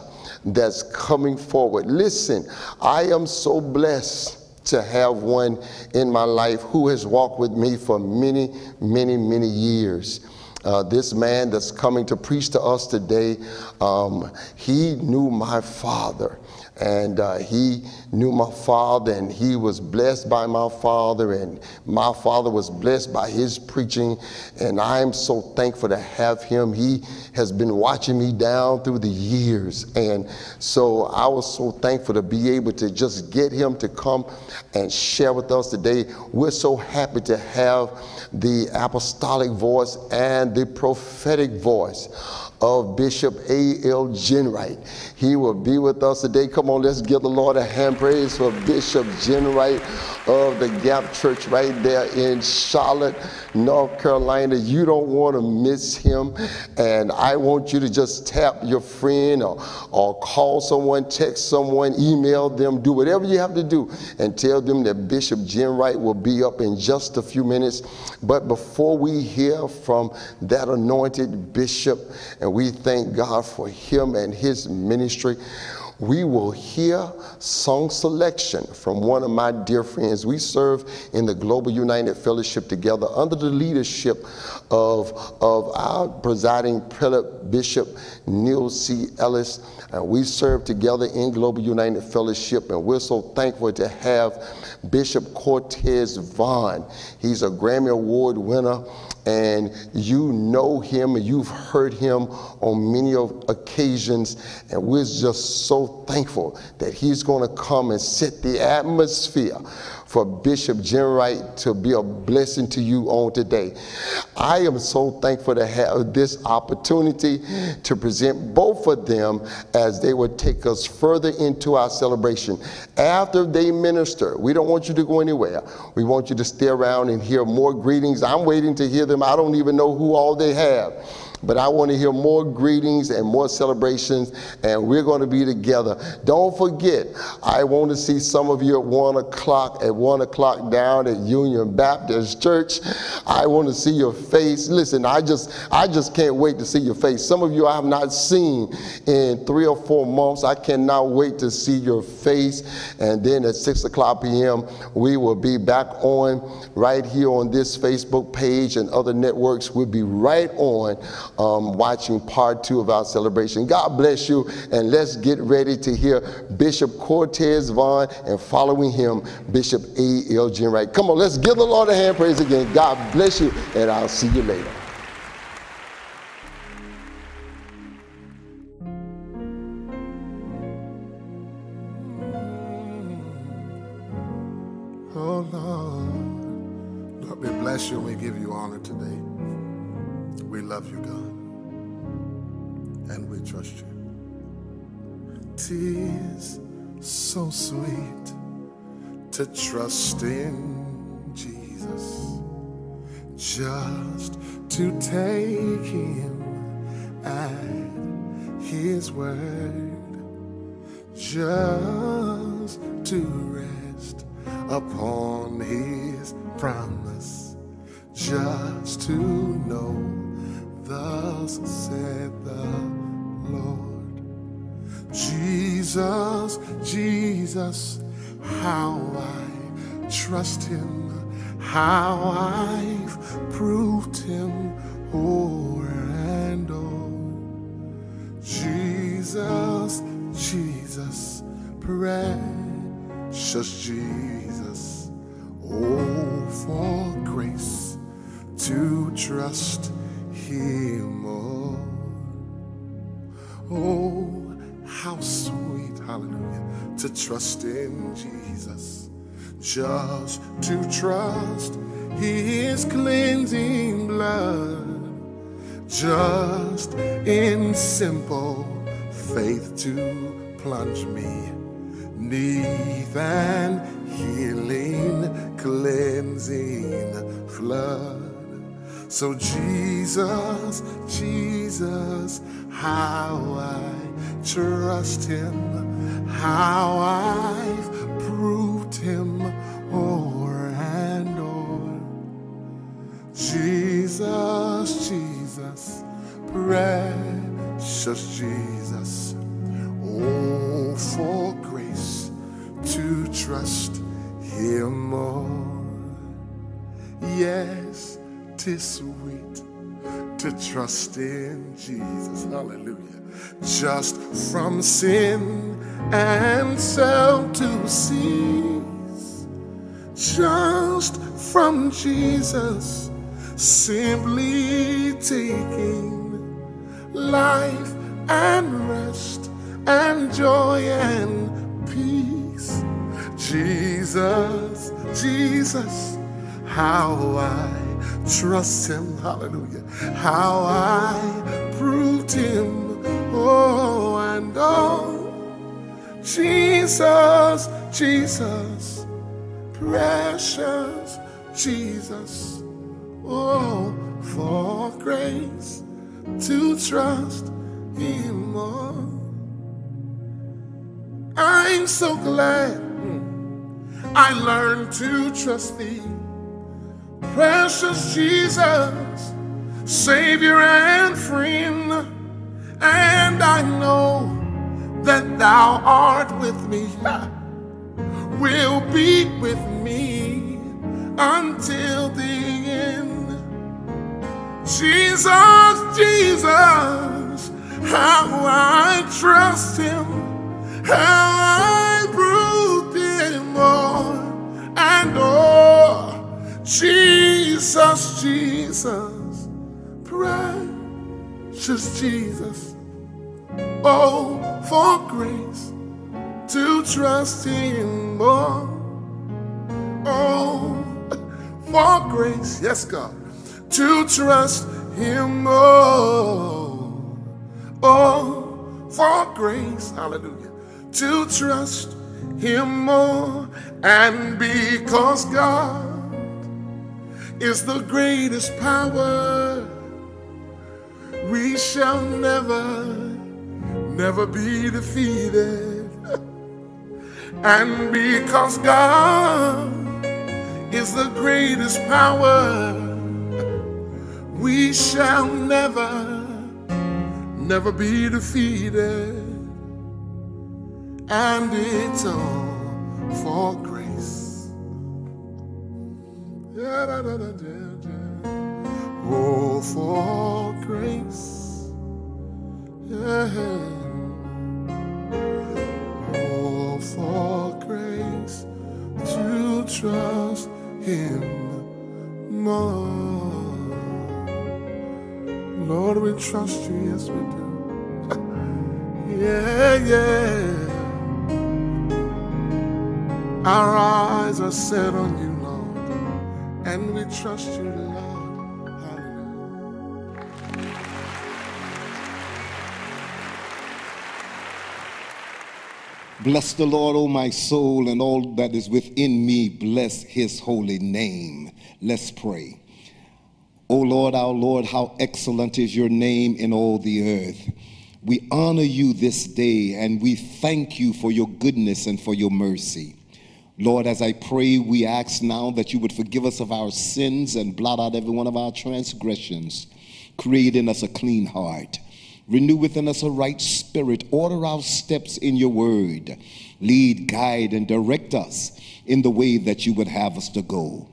that's coming forward. Listen, I am so blessed to have one in my life who has walked with me for many, many, many years. Uh, this man that's coming to preach to us today, um, he knew my father and uh, he knew my father and he was blessed by my father and my father was blessed by his preaching and i'm so thankful to have him he has been watching me down through the years and so i was so thankful to be able to just get him to come and share with us today we're so happy to have the apostolic voice and the prophetic voice of Bishop A.L. Jenwright. He will be with us today. Come on, let's give the Lord a hand praise for Bishop Jenwright of the Gap Church right there in Charlotte, North Carolina. You don't want to miss him. And I want you to just tap your friend or, or call someone, text someone, email them, do whatever you have to do and tell them that Bishop Jenwright will be up in just a few minutes. But before we hear from that anointed bishop, and we thank God for him and his ministry, we will hear song selection from one of my dear friends. We serve in the Global United Fellowship together under the leadership of, of our presiding prelate Bishop Neil C. Ellis. And we serve together in Global United Fellowship, and we're so thankful to have Bishop Cortez Vaughn. He's a Grammy Award winner and you know him and you've heard him on many occasions. And we're just so thankful that he's going to come and set the atmosphere for Bishop Jenwright to be a blessing to you on today. I am so thankful to have this opportunity to present both of them as they would take us further into our celebration. After they minister, we don't want you to go anywhere. We want you to stay around and hear more greetings. I'm waiting to hear them. I don't even know who all they have. But I want to hear more greetings and more celebrations, and we're going to be together. Don't forget, I want to see some of you at one o'clock, at one o'clock down at Union Baptist Church. I want to see your face. Listen, I just, I just can't wait to see your face. Some of you I have not seen in three or four months. I cannot wait to see your face. And then at six o'clock p.m., we will be back on right here on this Facebook page and other networks. We'll be right on um, watching part two of our celebration. God bless you, and let's get ready to hear Bishop Cortez Vaughn and following him, Bishop A. L. Wright. Come on, let's give the Lord a hand praise again. God bless you, and I'll see you later. Oh Lord, we bless you and we give you honor today. We love you, God, trust you. Tis so sweet to trust in Jesus, just to take him at his word, just to rest upon his promise, just to know, thus said the Lord. Jesus, Jesus, how I trust him, how I've proved him o'er and o'er. Jesus, Jesus, precious Jesus, oh, for grace to trust him more. Oh, how sweet, hallelujah, to trust in Jesus, just to trust his cleansing blood, just in simple faith to plunge me neath an healing, cleansing flood. So, Jesus, Jesus, how I trust him, how I've proved him o'er and o'er. Jesus, Jesus, precious Jesus, oh, for grace to trust him more. Yes, tis sweet to trust in Jesus. Hallelujah. Just from sin and self to cease. Just from Jesus, simply taking life and rest and joy and peace. Jesus, Jesus, how I trust him, hallelujah, how I proved him, oh, and oh, Jesus, Jesus, precious Jesus, oh, for grace to trust him more. I'm so glad hmm, I learned to trust thee precious Jesus, Savior and friend. And I know that thou art with me, will be with me until the end. Jesus, Jesus, how I trust him, how I proved him more and more. Jesus, Jesus, precious Jesus. Oh, for grace to trust Him more. Oh, for grace, yes, God, to trust Him more. Oh, for grace, hallelujah, to trust Him more. And because God is the greatest power. we shall never, never be defeated. And because God is the greatest power, we shall never, never be defeated. And it's all for grace. Oh, for grace. Yeah. Oh, for grace to trust Him more. Lord, we trust you, yes, we do. yeah, yeah. Our eyes are set on you, and we trust you, Lord. Bless the Lord, O my soul, and all that is within me. Bless his holy name. Let's pray. O Lord, our Lord, how excellent is your name in all the earth. We honor you this day and we thank you for your goodness and for your mercy. Lord, as I pray, we ask now that you would forgive us of our sins and blot out every one of our transgressions. Create in us a clean heart. Renew within us a right spirit. Order our steps in your word. Lead, guide, and direct us in the way that you would have us to go.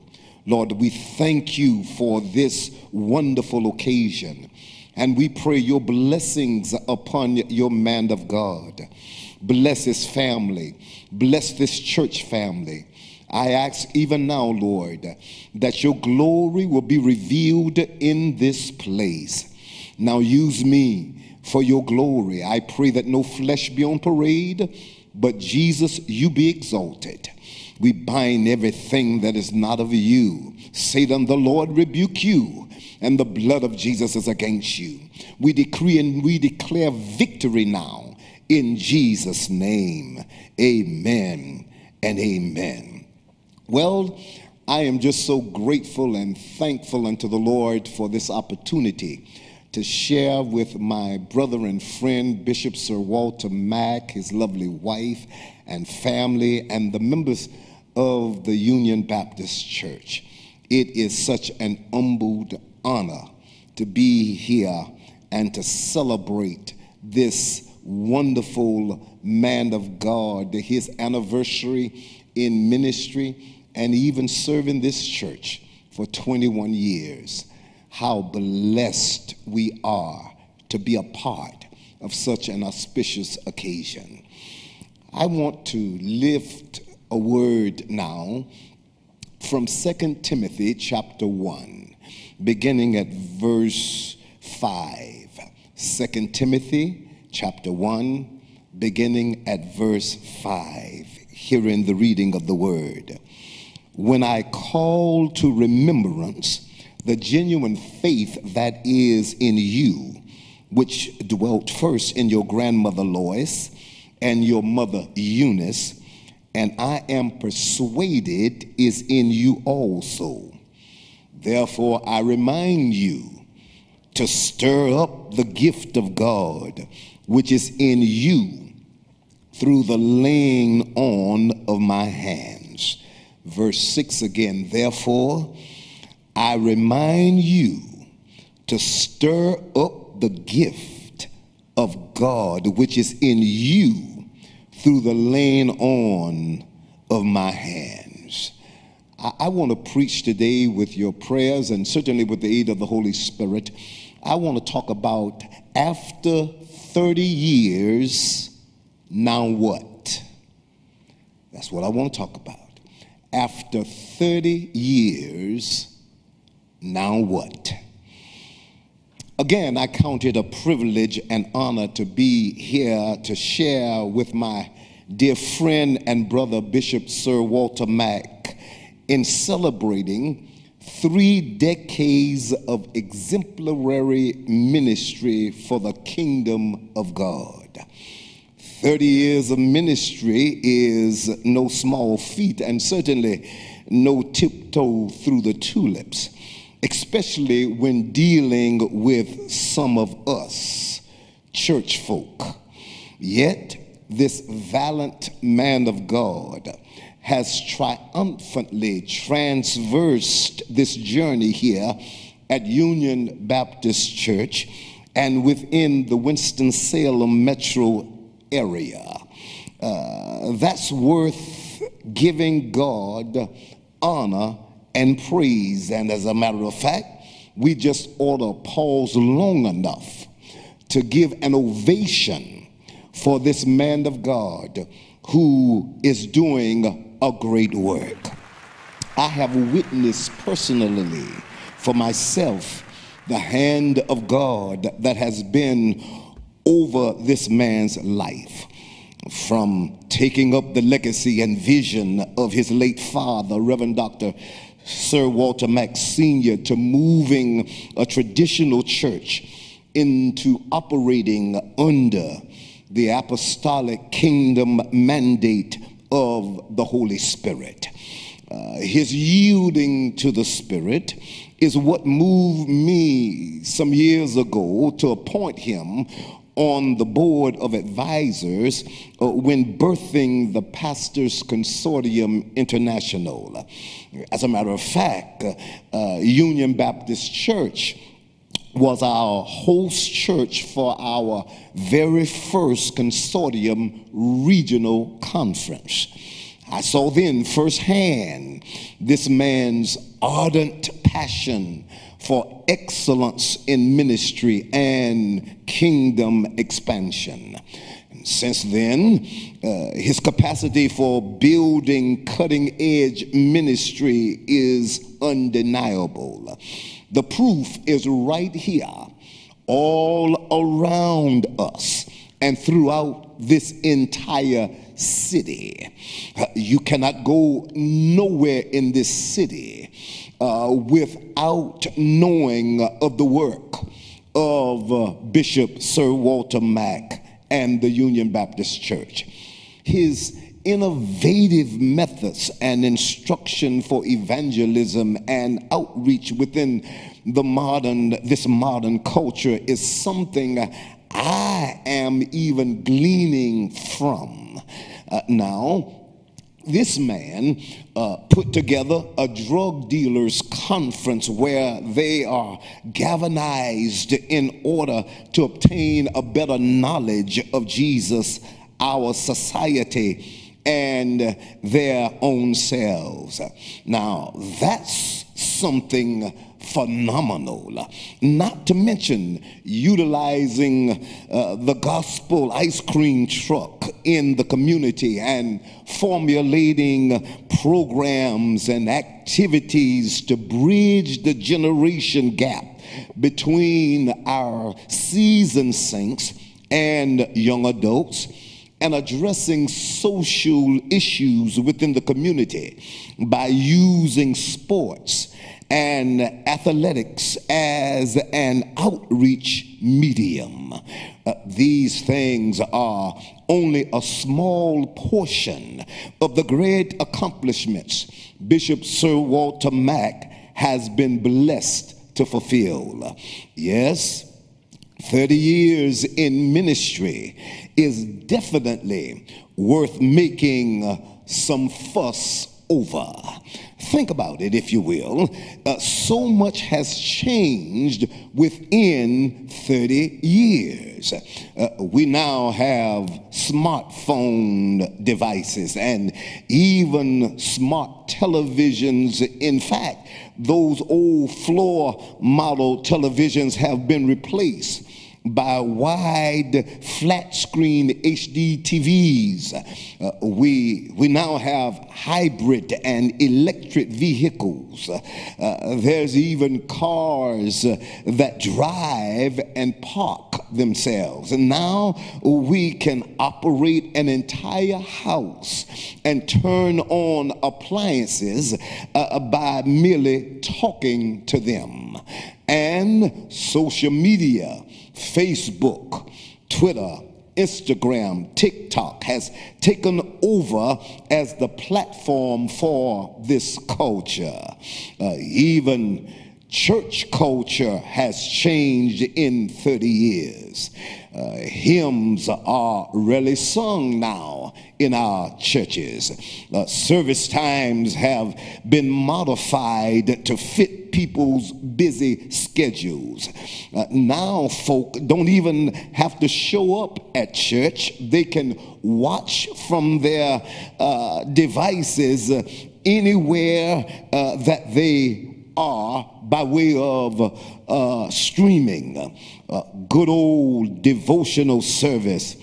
Lord, we thank you for this wonderful occasion. And we pray your blessings upon your man of God. Bless his family. Bless this church family. I ask even now, Lord, that your glory will be revealed in this place. Now use me for your glory. I pray that no flesh be on parade, but Jesus, you be exalted. We bind everything that is not of you. Satan, the Lord rebuke you, and the blood of Jesus is against you. We decree and we declare victory now in Jesus' name. Amen and amen. Well, I am just so grateful and thankful unto the Lord for this opportunity to share with my brother and friend, Bishop Sir Walter Mack, his lovely wife and family, and the members of the Union Baptist Church. It is such an humbled honor to be here and to celebrate this wonderful man of God, his anniversary in ministry, and even serving this church for 21 years. How blessed we are to be a part of such an auspicious occasion. I want to lift a word now from 2 Timothy chapter 1, beginning at verse 5. 2 Timothy chapter 1, beginning at verse 5. Hearing the reading of the word. When I call to remembrance the genuine faith that is in you, which dwelt first in your grandmother Lois and your mother Eunice and I am persuaded is in you also. Therefore, I remind you to stir up the gift of God which is in you through the laying on of my hands. Verse 6 again, therefore, I remind you to stir up the gift of God which is in you through the laying on of my hands. I, I want to preach today with your prayers and certainly with the aid of the Holy Spirit. I want to talk about after 30 years, now what? That's what I want to talk about. After 30 years, now what? Again, I count it a privilege and honor to be here to share with my dear friend and brother, Bishop Sir Walter Mack, in celebrating three decades of exemplary ministry for the kingdom of God. 30 years of ministry is no small feat and certainly no tiptoe through the tulips. especially when dealing with some of us, church folk. Yet, this valiant man of God has triumphantly transversed this journey here at Union Baptist Church and within the Winston-Salem metro area. Uh, that's worth giving God honor and praise. And as a matter of fact, we just ought to pause long enough to give an ovation for this man of God who is doing a great work. I have witnessed personally for myself the hand of God that has been over this man's life from taking up the legacy and vision of his late father, Reverend Dr. Sir Walter Mack Sr., to moving a traditional church into operating under the apostolic kingdom mandate of the Holy Spirit. Uh, his yielding to the Spirit is what moved me some years ago to appoint him on the board of advisors uh, when birthing the Pastors Consortium International. As a matter of fact, uh, Union Baptist Church was our host church for our very first consortium regional conference. I saw then firsthand this man's ardent passion for excellence in ministry and kingdom expansion. And since then, uh, his capacity for building cutting edge ministry is undeniable. The proof is right here, all around us, and throughout this entire city. Uh, you cannot go nowhere in this city uh, without knowing of the work of uh, Bishop Sir Walter Mack and the Union Baptist Church. His innovative methods and instruction for evangelism and outreach within the modern this modern culture is something I am even gleaning from. Uh, now, this man uh, put together a drug dealers conference where they are galvanized in order to obtain a better knowledge of Jesus, our society, and their own selves. Now, that's something phenomenal. Not to mention utilizing uh, the gospel ice cream truck in the community and formulating programs and activities to bridge the generation gap between our seasoned saints and young adults and addressing social issues within the community by using sports and athletics as an outreach medium. Uh, these things are only a small portion of the great accomplishments Bishop Sir Walter Mack has been blessed to fulfill. Yes, 30 years in ministry is definitely worth making some fuss over. Think about it, if you will. Uh, so much has changed within 30 years. Uh, we now have smartphone devices and even smart televisions. In fact, those old floor model televisions have been replaced by wide flat screen HD TVs. Uh, we, we now have hybrid and electric vehicles. Uh, there's even cars uh, that drive and park themselves. And now we can operate an entire house and turn on appliances uh, by merely talking to them. And social media Facebook, Twitter, Instagram, TikTok has taken over as the platform for this culture. Uh, even church culture has changed in 30 years. Uh, hymns are rarely sung now in our churches. Uh, service times have been modified to fit people's busy schedules. Uh, now, folk don't even have to show up at church, they can watch from their uh, devices anywhere uh, that they are by way of uh, streaming. Uh, good old devotional service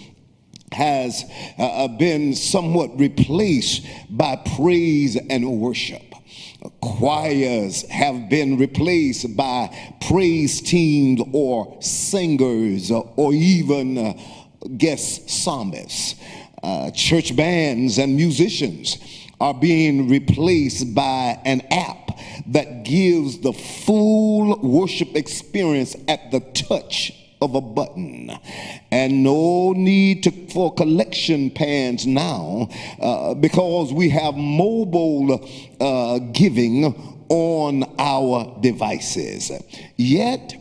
has uh, uh, been somewhat replaced by praise and worship. Choirs have been replaced by praise teams or singers or even uh, guest psalmists. Uh, church bands and musicians are being replaced by an app that gives the full worship experience at the touch of a button. And no need to, for collection pans now uh, because we have mobile uh, giving on our devices. Yet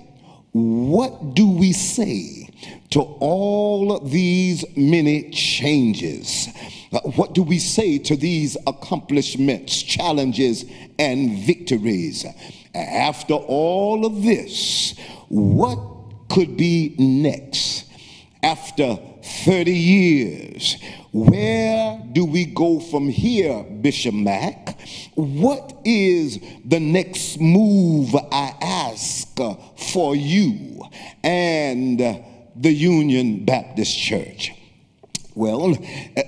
what do we say to all these many changes? Uh, what do we say to these accomplishments, challenges, and victories? After all of this, what could be next? After 30 years, where do we go from here, Bishop Mack? What is the next move I ask for you and the Union Baptist Church? Well,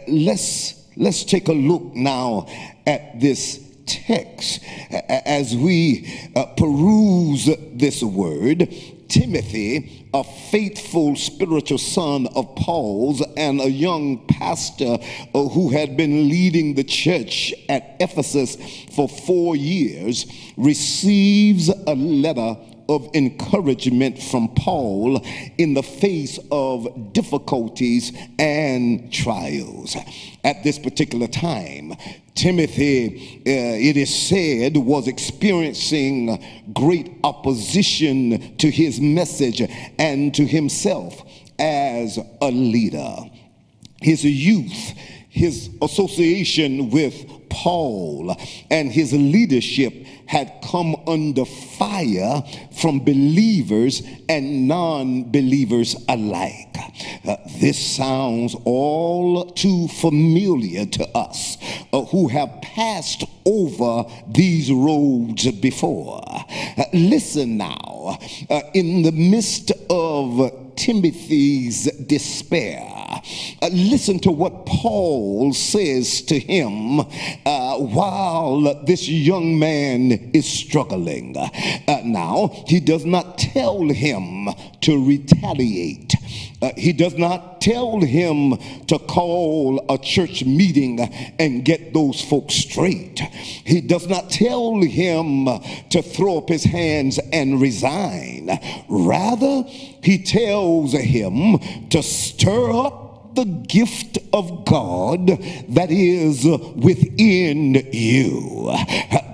let's let's take a look now at this text as we uh, peruse this word. Timothy, a faithful spiritual son of Paul's and a young pastor uh, who had been leading the church at Ephesus for four years, receives a letter of encouragement from Paul in the face of difficulties and trials. At this particular time, Timothy, uh, it is said, was experiencing great opposition to his message and to himself as a leader. His youth, his association with Paul, and his leadership had come under fire from believers and non believers alike. Uh, this sounds all too familiar to us uh, who have passed over these roads before. Uh, listen now, uh, in the midst of Timothy's despair, uh, listen to what Paul says to him uh, while this young man is struggling. Uh, now, he does not tell him to retaliate. Uh, he does not tell him to call a church meeting and get those folks straight. He does not tell him to throw up his hands and resign. Rather, he tells him to stir up the gift of God that is within you.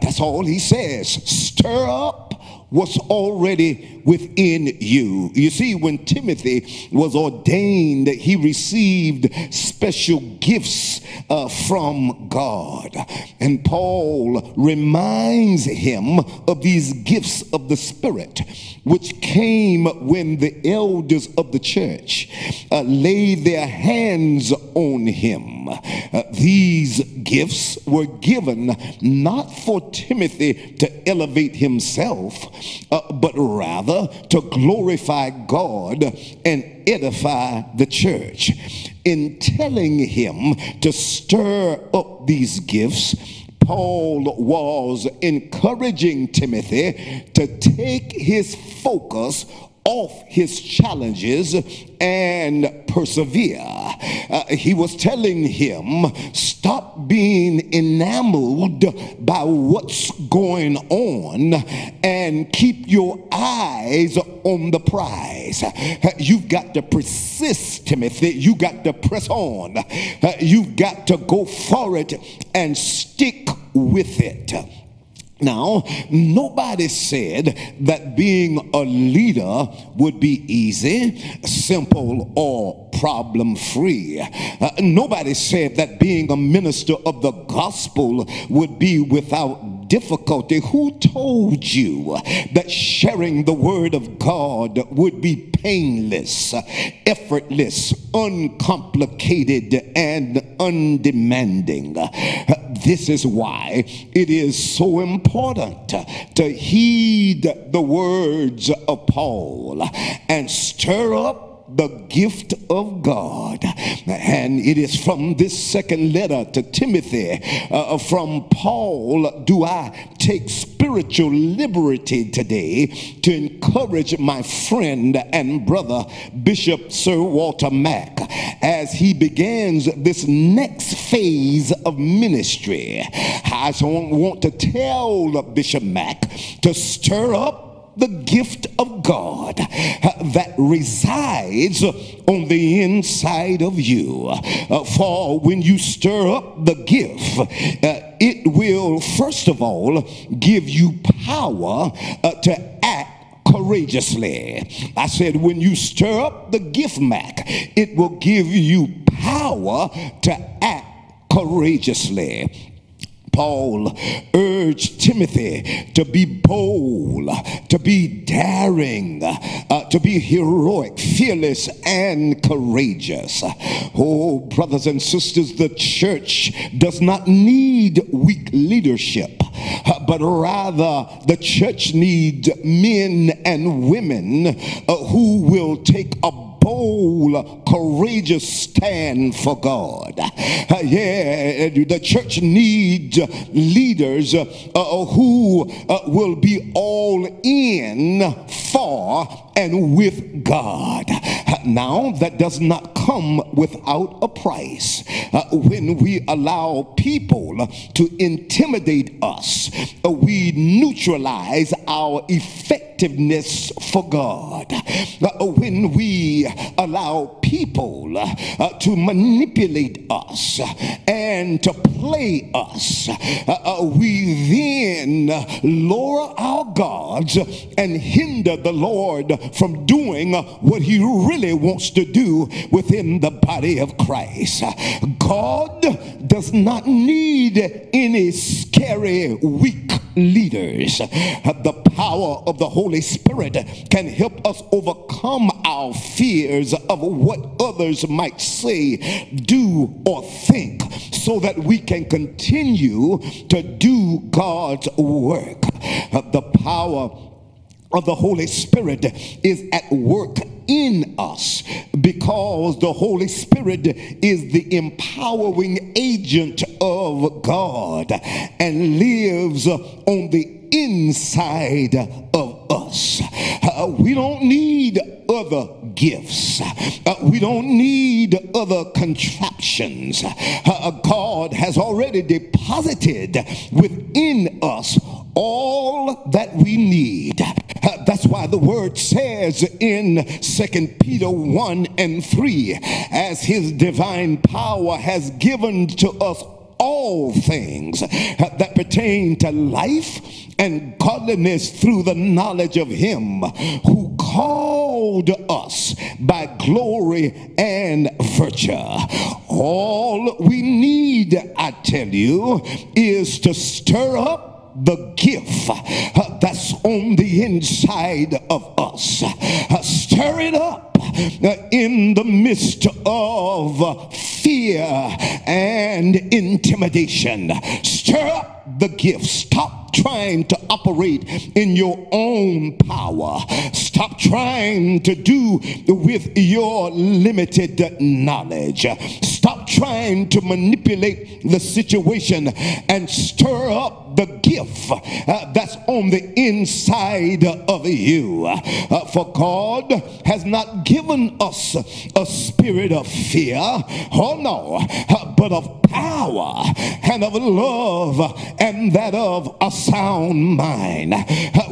That's all he says. Stir up what's already within you. You see, when Timothy was ordained, he received special gifts uh, from God. And Paul reminds him of these gifts of the Spirit, which came when the elders of the church uh, laid their hands on him. Uh, these gifts were given not for Timothy to elevate himself, uh, but rather to glorify God and edify the church. In telling him to stir up these gifts, Paul was encouraging Timothy to take his focus off his challenges and persevere. Uh, he was telling him, stop being enamored by what's going on and keep your eyes on the prize. Uh, you've got to persist, Timothy. You got to press on. Uh, you've got to go for it and stick with it. Now, nobody said that being a leader would be easy, simple, or problem free. Uh, nobody said that being a minister of the gospel would be without difficulty. Who told you that sharing the word of God would be painless, effortless, uncomplicated, and undemanding? This is why it is so important to heed the words of Paul and stir up the gift of God. And it is from this second letter to Timothy uh, from Paul do I take spiritual liberty today to encourage my friend and brother, Bishop Sir Walter Mack, as he begins this next phase of ministry. I want to tell Bishop Mack to stir up the gift of God that resides on the inside of you. Uh, for when you stir up the gift, uh, it will, first of all, give you power uh, to act courageously. I said, when you stir up the gift, Mack, it will give you power to act courageously. Paul urged Timothy to be bold, to be daring, uh, to be heroic, fearless, and courageous. Oh, brothers and sisters, the church does not need weak leadership, uh, but rather the church needs men and women uh, who will take a bold, courageous stand for God. Uh, yeah, the church needs leaders uh, uh, who uh, will be all in for and with God. Now, that does not come without a price. Uh, when we allow people to intimidate us, uh, we neutralize our effectiveness for God. Uh, when we allow people uh, to manipulate us and to play us, uh, uh, we then lower our gods and hinder the Lord from doing what he really wants to do within the body of Christ. God does not need any scary, weak leaders. The power of the Holy Spirit can help us overcome our fears of what others might say, do, or think so that we can continue to do God's work. The power of the Holy Spirit is at work in us because the Holy Spirit is the empowering agent of God and lives on the inside of us. Uh, we don't need other gifts. Uh, we don't need other contraptions. Uh, God has already deposited within us all that we need. Uh, that's why the word says in Second Peter 1 and 3 as his divine power has given to us all things that pertain to life and godliness through the knowledge of him who called us by glory and virtue. All we need, I tell you, is to stir up the gift that's on the inside of us. Stir it up in the midst of fear and intimidation. Stir up the gift. Stop trying to operate in your own power. Stop trying to do with your limited knowledge. Stop trying to manipulate the situation and stir up the gift uh, that's on the inside of you. Uh, for God has not given us a spirit of fear, oh no, but of power and of love and that of a sound mind.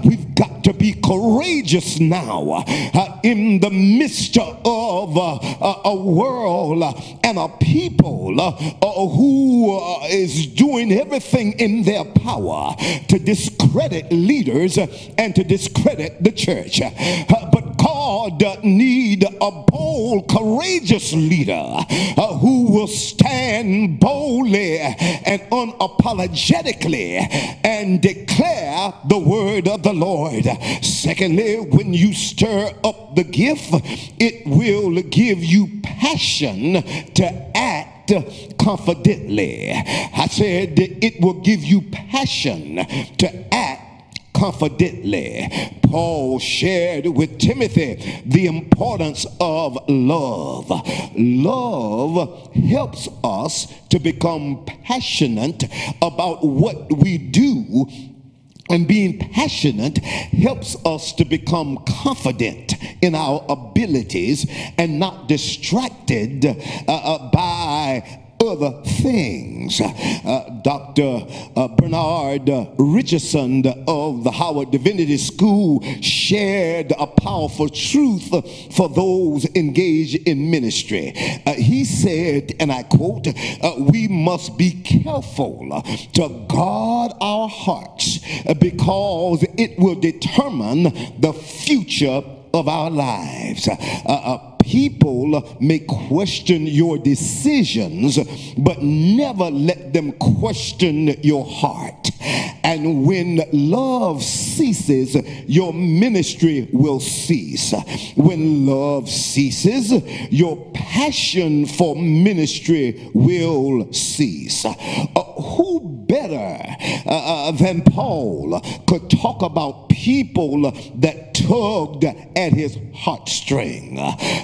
We've got to be courageous now uh, in the midst of uh, a world and a people uh, who uh, is doing everything in their power to discredit leaders and to discredit the church. Uh, but God need a bold, courageous leader uh, who will stand boldly and unapologetically and declare the word of the Lord. Secondly, when you stir up the gift, it will give you passion to act confidently. I said it will give you passion to act confidently. Paul shared with Timothy the importance of love. Love helps us to become passionate about what we do and being passionate helps us to become confident in our abilities and not distracted uh, uh, by other things. Uh, Dr. Uh, Bernard Richardson of the Howard Divinity School shared a powerful truth for those engaged in ministry. Uh, he said, and I quote, uh, we must be careful to guard our hearts because it will determine the future of our lives. Uh, people may question your decisions, but never let them question your heart. And when love ceases, your ministry will cease. When love ceases, your passion for ministry will cease. Uh, who better uh, uh than Paul could talk about people that tugged at his heartstring?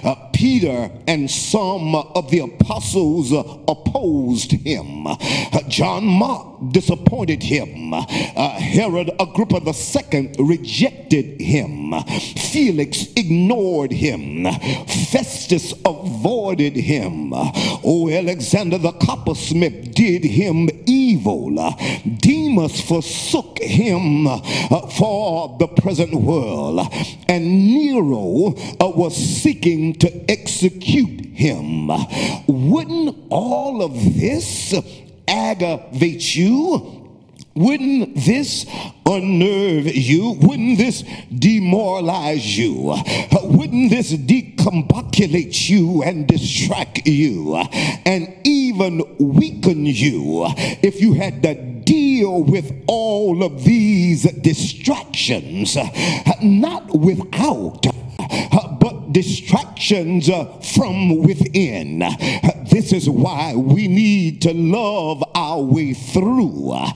Uh, Peter and some of the apostles opposed him. John Mark disappointed him. Uh, Herod Agrippa II rejected him. Felix ignored him. Festus avoided him. Oh, Alexander the coppersmith did him evil. Demas forsook him uh, for the present world. And Nero uh, was seeking to execute him. Wouldn't all of this aggravate you? Wouldn't this unnerve you? Wouldn't this demoralize you? Wouldn't this decombobulate you and distract you and even weaken you if you had to deal with all of these distractions? Not without but distractions uh, from within. This is why we need to love our way through. Uh,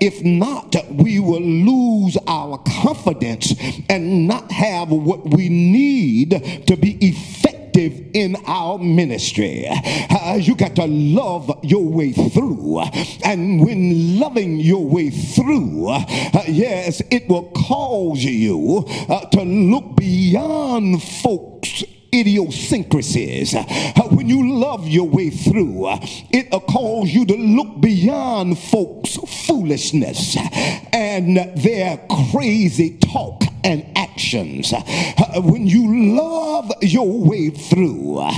if not, we will lose our confidence and not have what we need to be effective in our ministry. Uh, you got to love your way through. And when loving your way through, uh, yes, it will cause you uh, to look beyond folks idiosyncrasies. Uh, when you love your way through, uh, it calls you to look beyond folks' foolishness and their crazy talk and actions. Uh, when you love your way through, uh,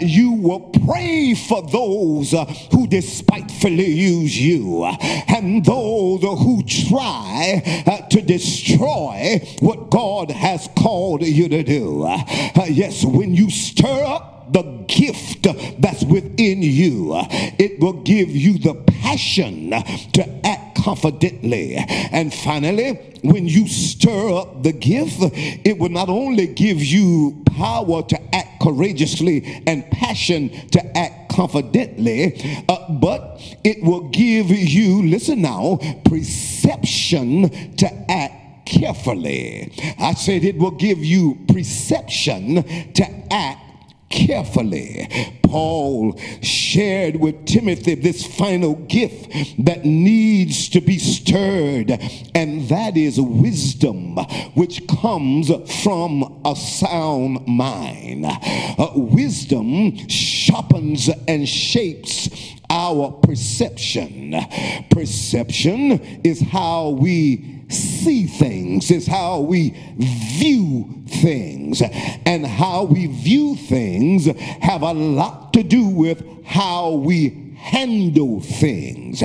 you will pray for those uh, who despitefully use you and those who try to destroy what God has called you to do. Yes, when you stir up the gift that's within you, it will give you the passion to act confidently. And finally, when you stir up the gift, it will not only give you power to act courageously and passion to act confidently, uh, but it will give you, listen now, perception to act carefully. I said it will give you perception to act carefully. Paul shared with Timothy this final gift that needs to be stirred, and that is wisdom, which comes from a sound mind. Uh, wisdom sharpens and shapes our perception. Perception is how we see things, is how we view things. And how we view things have a lot to do with how we handle things.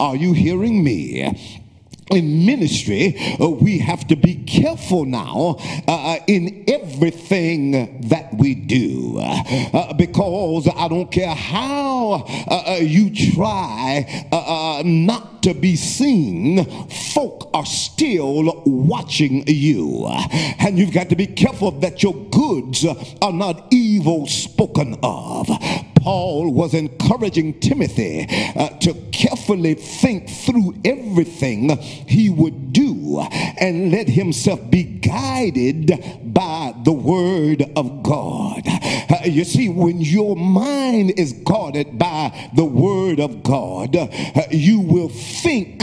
Are you hearing me? In ministry, uh, we have to be careful now uh, in everything that we do. Uh, because I don't care how uh, uh, you try uh, not to be seen, folk are still watching you. And you've got to be careful that your goods are not evil spoken of. Paul was encouraging Timothy uh, to carefully think through everything he would do and let himself be guided by the word of God. Uh, you see, when your mind is guarded by the word of God, uh, you will think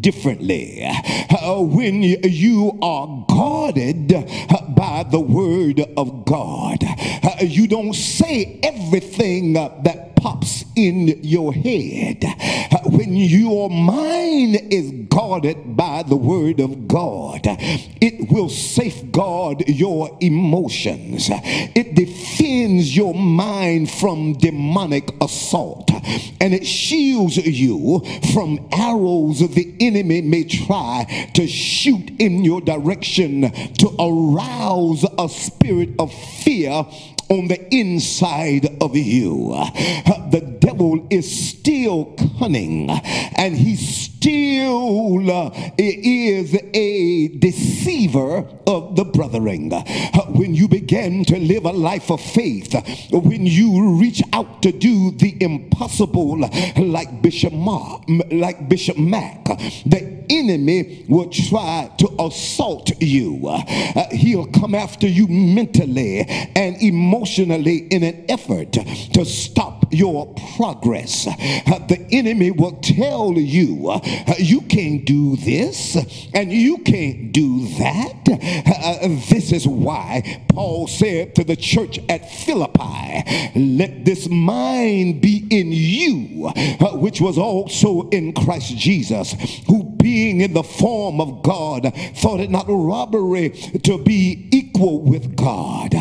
differently. Uh, when you are guarded uh, by the word of God, uh, you don't say everything uh, that pops in your head. Uh, when your mind is guarded by the word of God, it will safeguard your emotions. It defends your mind from demonic assault and it shields you from arrows the enemy may try to shoot in your direction to arouse a spirit of fear on the inside of you. The devil is still cunning and he still uh, is a deceiver of the brethren. When you begin to live a life of faith, when you reach out to do the impossible like Bishop Mark, like Bishop Mack, the enemy will try to assault you. Uh, he'll come after you mentally and emotionally in an effort to stop your progress. Uh, the enemy will tell you, uh, you can't do this and you can't do that. Uh, this is why Paul said to the church at Philippi, let this mind be in you, which was also in Christ Jesus, who being in the form of God, thought it not robbery to be equal with God.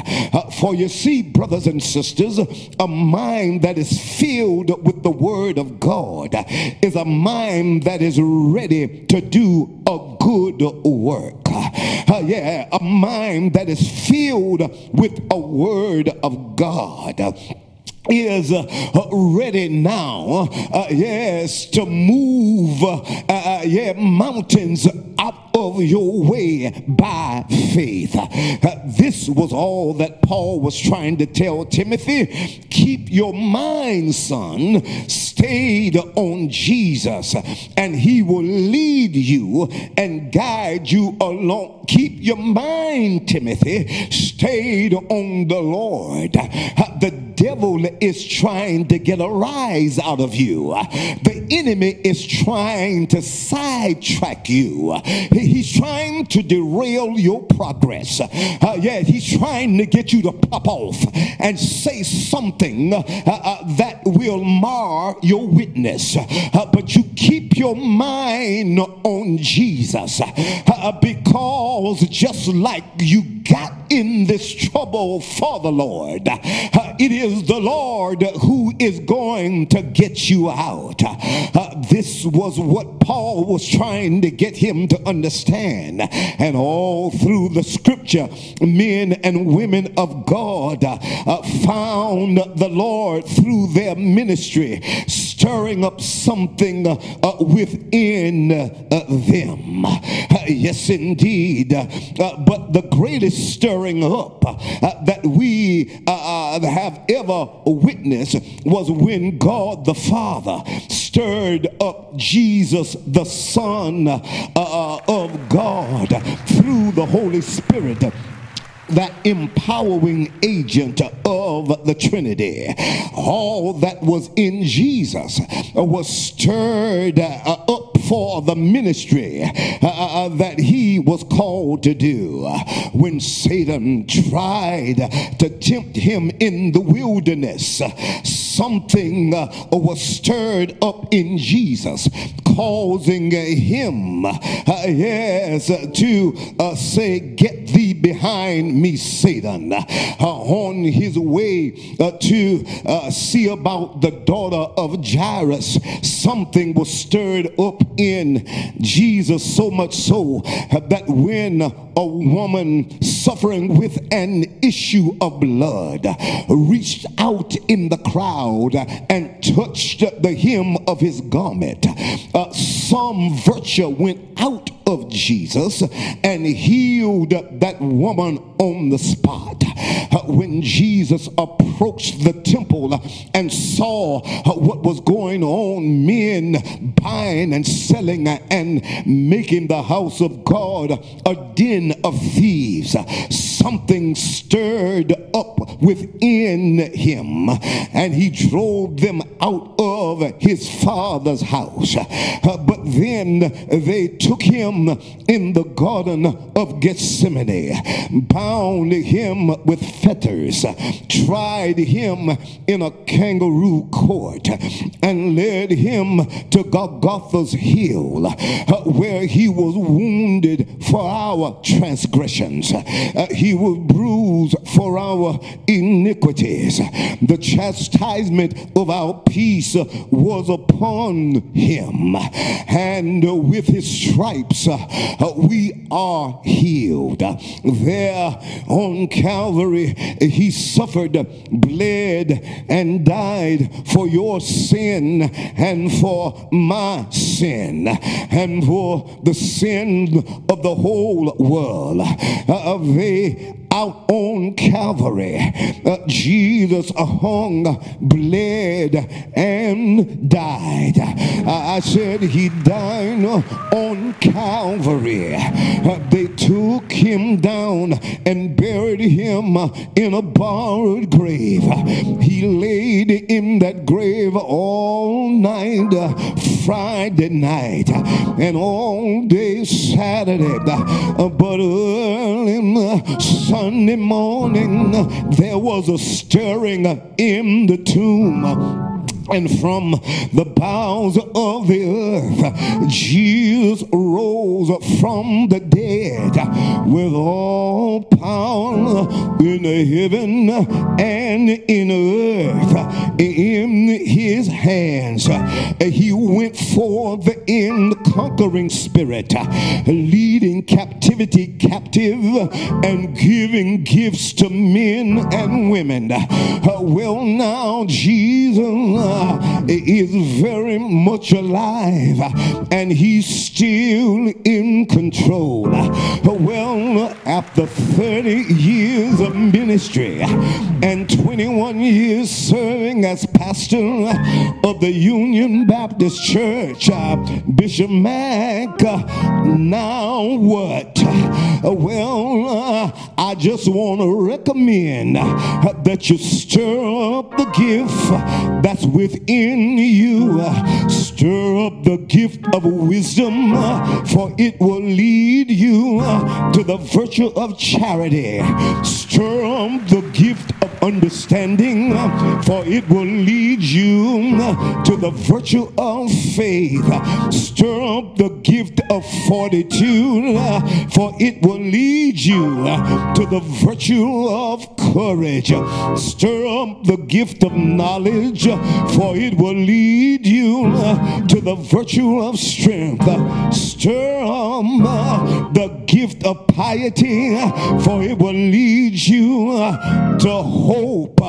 For you see, brothers and sisters, a mind that is filled with the word of God is a mind that is ready to do a good work. Uh, yeah, a mind that is filled with a word of God is uh, ready now, uh, yes, to move, uh, uh, yeah, mountains out of your way by faith. Uh, this was all that Paul was trying to tell Timothy. Keep your mind, son, stayed on Jesus, and he will lead you and guide you along. Keep your mind, Timothy, stayed on the Lord. Uh, the devil is trying to get a rise out of you. The enemy is trying to sidetrack you. He's trying to derail your progress. Uh, yeah, he's trying to get you to pop off and say something uh, uh, that will mar your witness. Uh, but you keep your mind on Jesus uh, because just like you got in this trouble for the Lord, uh, it is the Lord who is going to get you out. Uh, this was what Paul was trying to get him to understand. And all through the scripture, men and women of God uh, found the Lord through their ministry, stirring up something uh, within uh, them. yes, indeed. but the greatest stirring up that we have ever witnessed was when God the Father stirred up Jesus the Son uh, of God through the Holy Spirit that empowering agent of the Trinity. All that was in Jesus was stirred uh, up for the ministry uh, uh, that he was called to do. When Satan tried to tempt him in the wilderness, something uh, was stirred up in Jesus, causing him, uh, yes, to uh, say, Get thee behind me, Satan, uh, on his way uh, to uh, see about the daughter of Jairus. Something was stirred up in Jesus, so much so that when a woman suffering with an issue of blood reached out in the crowd and touched the hem of his garment, uh, some virtue went out of Jesus and healed that woman on the spot. When Jesus approached the temple and saw what was going on, men buying and selling and making the house of God a den of thieves, something stirred up within him and he drove them out of his father's house. But then they took him in the garden of Gethsemane, bound him with fetters, tried him in a kangaroo court, and led him to Golgotha's hill, where he was wounded for our transgressions. He was bruised for our iniquities. The chastisement of our peace was upon him, and with his stripes we are healed. There on Calvary, he suffered, bled, and died for your sin and for my sin and for the sin of the whole world. Uh, they out on Calvary. Uh, Jesus hung, bled, and died. Uh, I said he died on Calvary. Uh, they took him down and buried him in a borrowed grave. He laid in that grave all night, Friday night, and all day Saturday. But early Sunday Sunday morning, there was a stirring in the tomb and from the bowels of the earth Jesus rose from the dead with all power in heaven and in earth in his hands. He went forth in the conquering spirit leading captivity captive and giving gifts to men and women. Well now Jesus is very much alive and he's still in control. Well, after 30 years of ministry and 21 years serving as pastor of the Union Baptist Church, uh, Bishop Mack, uh, now what? Well, uh, I just want to recommend that you stir up the gift that's within you. Stir up the gift of wisdom, for it will lead you to the virtue of charity. Stir up the gift of understanding, for it will lead you to the virtue of faith. Stir up the gift of fortitude, for it will lead you to the virtue of courage. Stir up the gift of knowledge, for it will lead you uh, to the virtue of strength. Stir up the gift of piety, uh, for it will lead you to hope.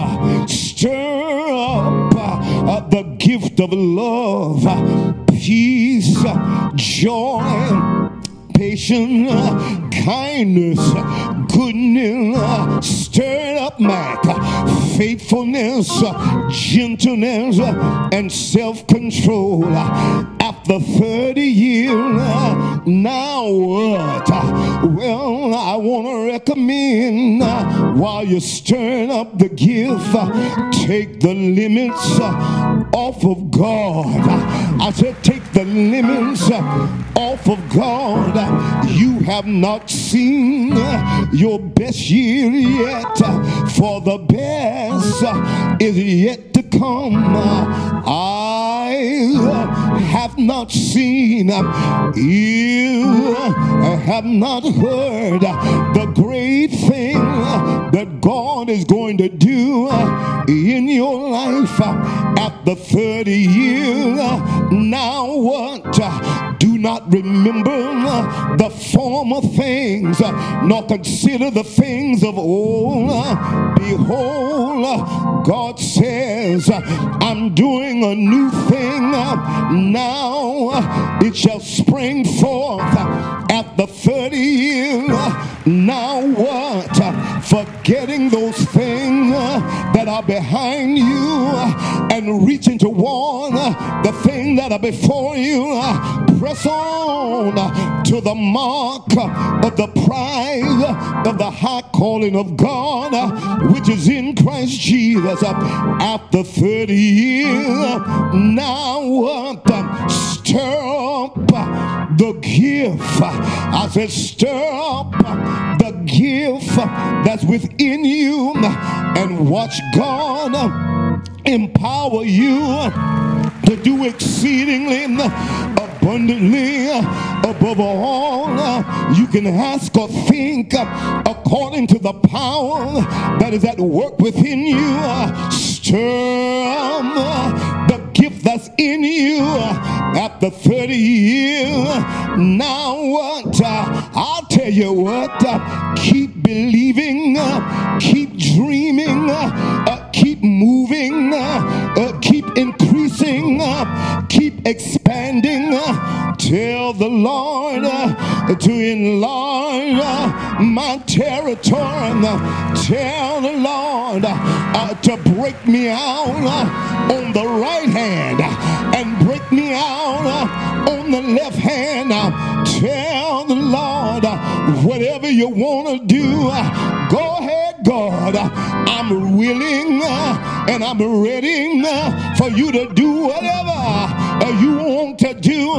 Stir up the gift of love, peace, joy patience, kindness, goodness, stirred up Mack, faithfulness, gentleness, and self control. After 30 years, now what? Well, I want to recommend while you're stirring up the gift, take the limits off of God. I said, take the limits off of God. You have not seen your best year yet, for the best is yet to come. I have not seen, you have not heard the great thing that God is going to do in your life at the 30 year. Now what? Do not remember the former things, nor consider the things of old. Behold, God says, I'm doing a new thing now. It shall spring forth at the 30 year. Now what? Forgetting those things that are behind you and reaching toward the thing that are before you. Press on to the mark of the prize of the high calling of God, which is in Christ Jesus. After 30 years, now? Stir up the gift. I said, stir up the gift that's within you and watch God empower you to do exceedingly abundantly above all uh, you can ask or think uh, according to the power that is at work within you. Stir um, the gift that's in you uh, at the 30 year. Now what? I'll tell you what. Keep believing. Keep dreaming. Keep moving. Keep increasing. Keep expanding. Tell the Lord uh, to enlarge uh, my territory. Uh, tell the Lord to break me out on the right hand and break me out on the left hand. Tell the Lord whatever you want to do. Go ahead, God. I'm willing and I'm ready for you to do whatever you want to do.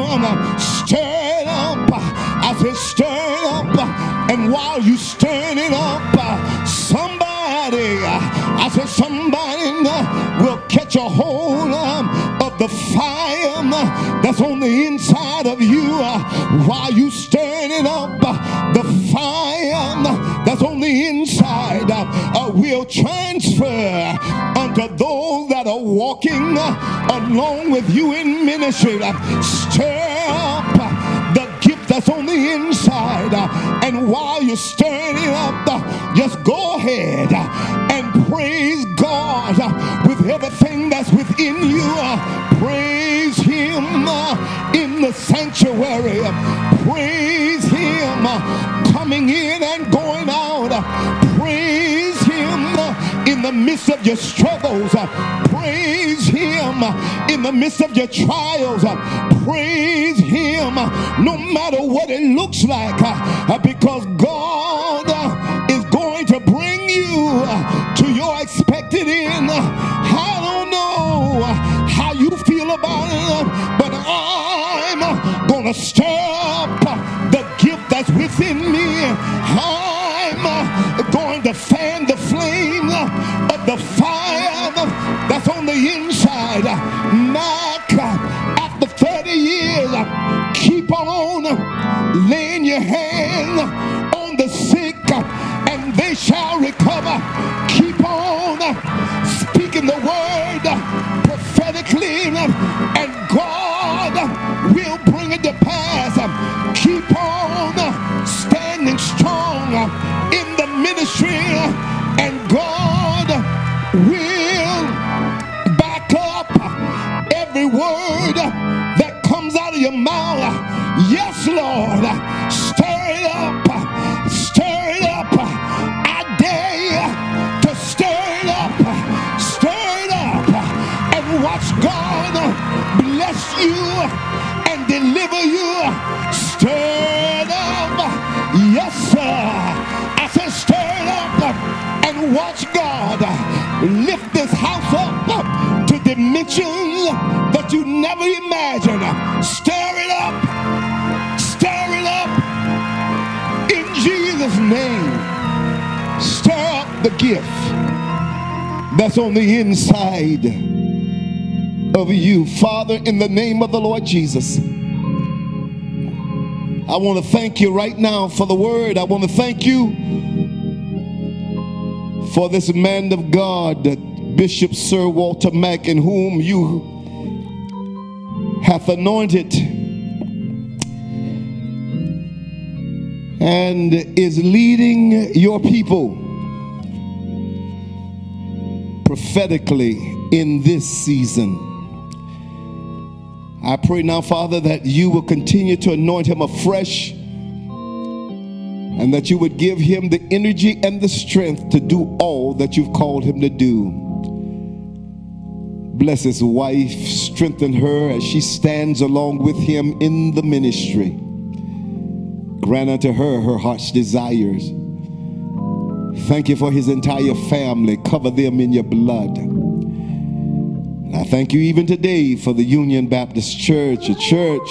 Stir it up. I said, it up. And while you stirring up, somebody, I said, somebody will catch a hold of the fire that's on the inside of you while you stirring up. The fire on the inside uh, uh will transfer unto those that are walking uh, along with you in ministry. Uh, stir up the gift that's on the inside. And while you're stirring it up, just go ahead and praise God everything that's within you. Uh, praise Him uh, in the sanctuary. Praise Him uh, coming in and going out. Praise Him in the midst of your struggles. Praise Him in the midst of your trials. Praise Him no matter what it looks like because God going to bring you to your expected end. I don't know how you feel about it, but I'm gonna stir up the gift that's within me. I'm going to fan the flame of the fire that's on the inside. Knock after 30 years, keep on laying your hand they shall recover. Keep on speaking the word lift this house up to dimensions that you never imagined. Stir it up. Stir it up. In Jesus' name. Stir up the gift that's on the inside of you. Father, in the name of the Lord Jesus. I want to thank you right now for the word. I want to thank you for this man of God, Bishop Sir Walter Mack, in whom you hath anointed and is leading your people prophetically in this season. I pray now, Father, that you will continue to anoint him afresh and that you would give him the energy and the strength to do all that you've called him to do. Bless his wife, strengthen her as she stands along with him in the ministry. Grant unto her her heart's desires. Thank you for his entire family. Cover them in your blood. And I thank you even today for the Union Baptist Church, a church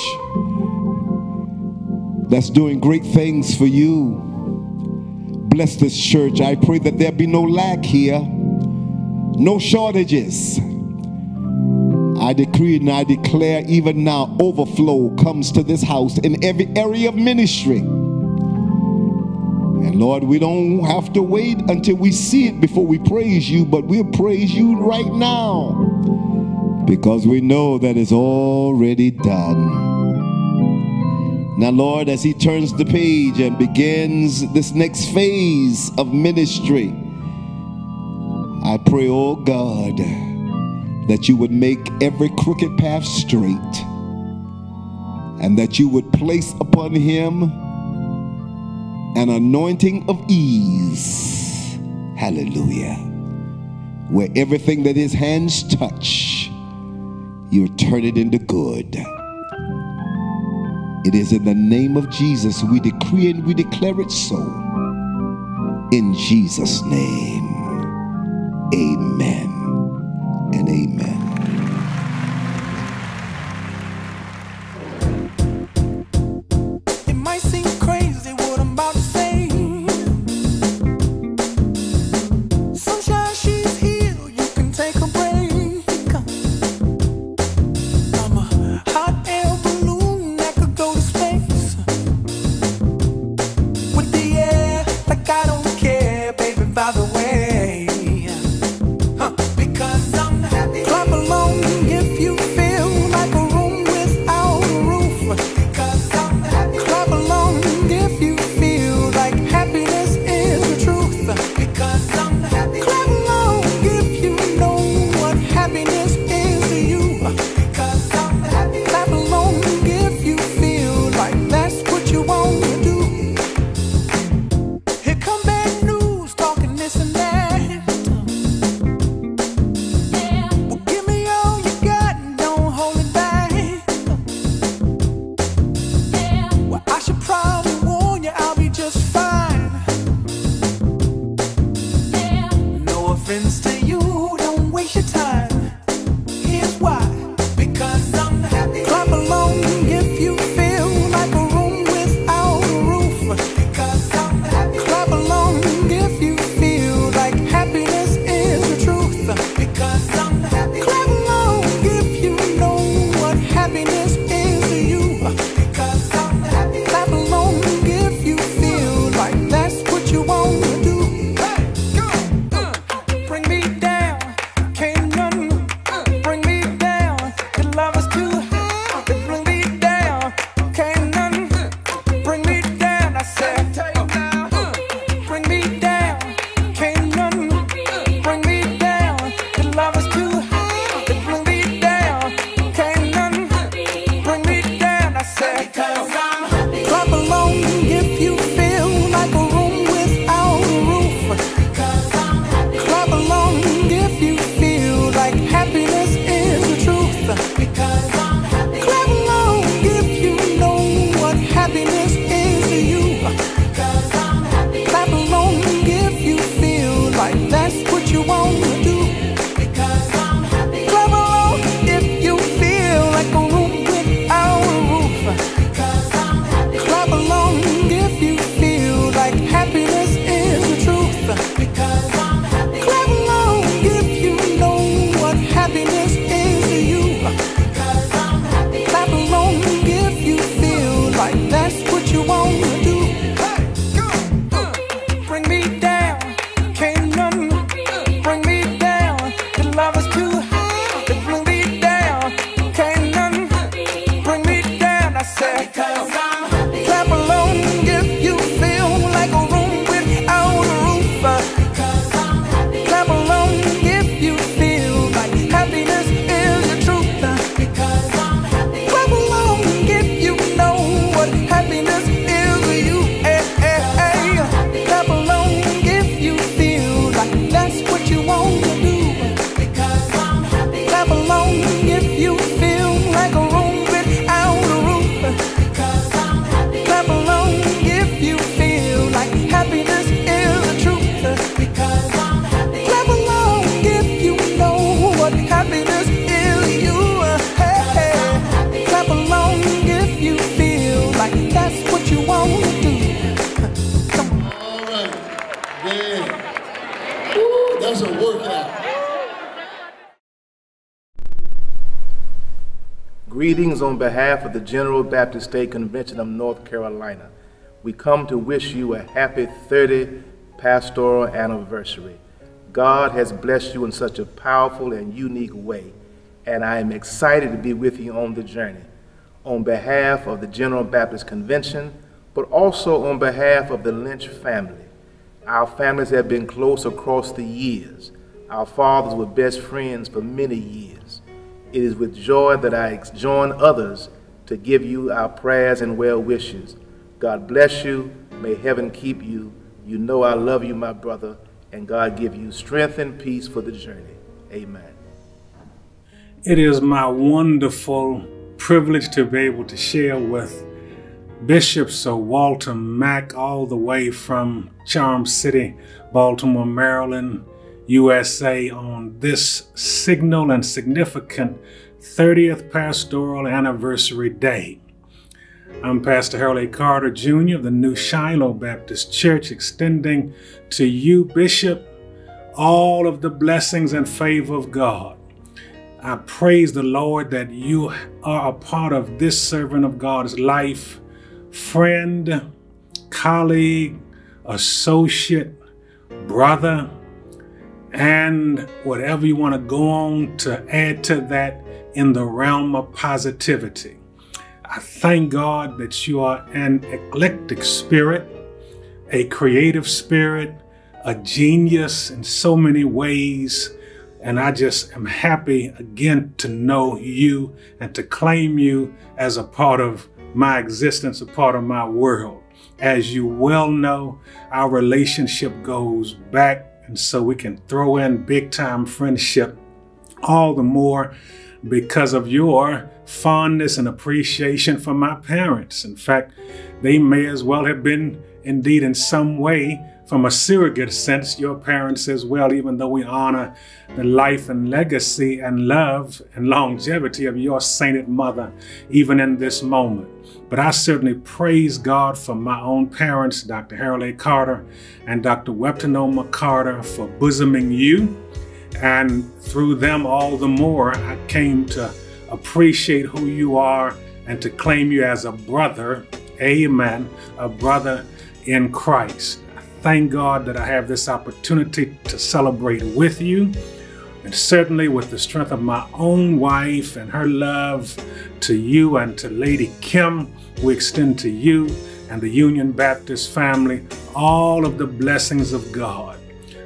that's doing great things for you. Bless this church. I pray that there be no lack here, no shortages. I decree and I declare even now overflow comes to this house in every area of ministry. And Lord, we don't have to wait until we see it before we praise you, but we'll praise you right now because we know that it's already done. Now, Lord, as he turns the page and begins this next phase of ministry, I pray, oh God, that you would make every crooked path straight and that you would place upon him an anointing of ease. Hallelujah. Where everything that his hands touch, you turn it into good. It is in the name of Jesus we decree and we declare it so. In Jesus' name, amen On behalf of the General Baptist State Convention of North Carolina. We come to wish you a happy 30th pastoral anniversary. God has blessed you in such a powerful and unique way, and I am excited to be with you on the journey. On behalf of the General Baptist Convention, but also on behalf of the Lynch family, our families have been close across the years. Our fathers were best friends for many years. It is with joy that I join others to give you our prayers and well wishes. God bless you. May heaven keep you. You know I love you, my brother, and God give you strength and peace for the journey. Amen. It is my wonderful privilege to be able to share with Bishop Sir Walter Mack, all the way from Charm City, Baltimore, Maryland, USA, on this signal and significant 30th pastoral anniversary day. I'm Pastor Harold A. Carter Jr. of the New Shiloh Baptist Church, extending to you, Bishop, all of the blessings and favor of God. I praise the Lord that you are a part of this servant of God's life friend, colleague, associate, brother, and whatever you want to go on to add to that in the realm of positivity. I thank God that you are an eclectic spirit, a creative spirit, a genius in so many ways. And I just am happy again to know you and to claim you as a part of my existence, a part of my world. As you well know, our relationship goes back, and so we can throw in big time friendship all the more because of your fondness and appreciation for my parents. In fact, they may as well have been, indeed, in some way, from a surrogate sense, your parents as well, even though we honor the life and legacy and love and longevity of your sainted mother, even in this moment. But I certainly praise God for my own parents, Dr. Harold A. Carter and Dr. Weptanomah Carter, for bosoming you. And through them, all the more, I came to appreciate who you are and to claim you as a brother, amen, a brother in Christ. I thank God that I have this opportunity to celebrate with you and certainly with the strength of my own wife and her love to you and to Lady Kim, we extend to you and the Union Baptist family all of the blessings of God.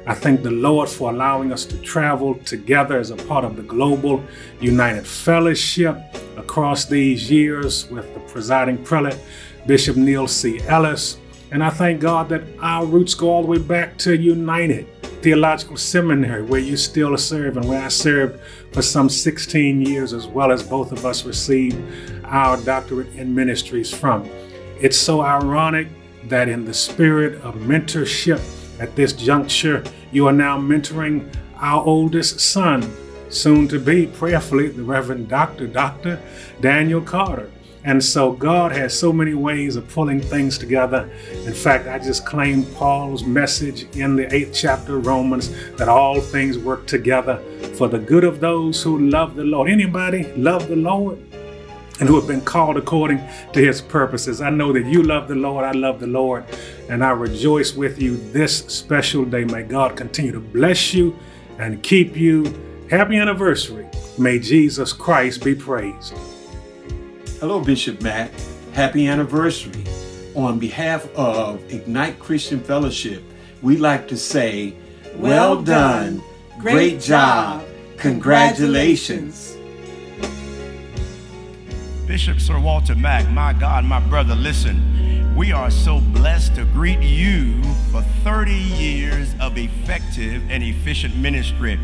I thank the Lord for allowing us to travel together as a part of the Global United Fellowship across these years with the presiding prelate, Bishop Neil C. Ellis. And I thank God that our roots go all the way back to United Theological Seminary, where you still serve and where I served for some 16 years, as well as both of us received our doctorate in ministries from. It's so ironic that in the spirit of mentorship at this juncture, you are now mentoring our oldest son, soon to be, prayerfully, the Reverend Dr. Dr. Daniel Carter. And so God has so many ways of pulling things together. In fact, I just claim Paul's message in the eighth chapter of Romans that all things work together for the good of those who love the Lord. Anybody love the Lord? And who have been called according to his purposes. I know that you love the Lord. I love the Lord. And I rejoice with you this special day. May God continue to bless you and keep you. Happy anniversary. May Jesus Christ be praised. Hello, Bishop Mack. Happy anniversary. On behalf of Ignite Christian Fellowship, we'd like to say, well, well done, done. Great, Great job, congratulations. Bishop Sir Walter Mack, my God, my brother, listen, we are so blessed to greet you for 30 years of effective and efficient ministry.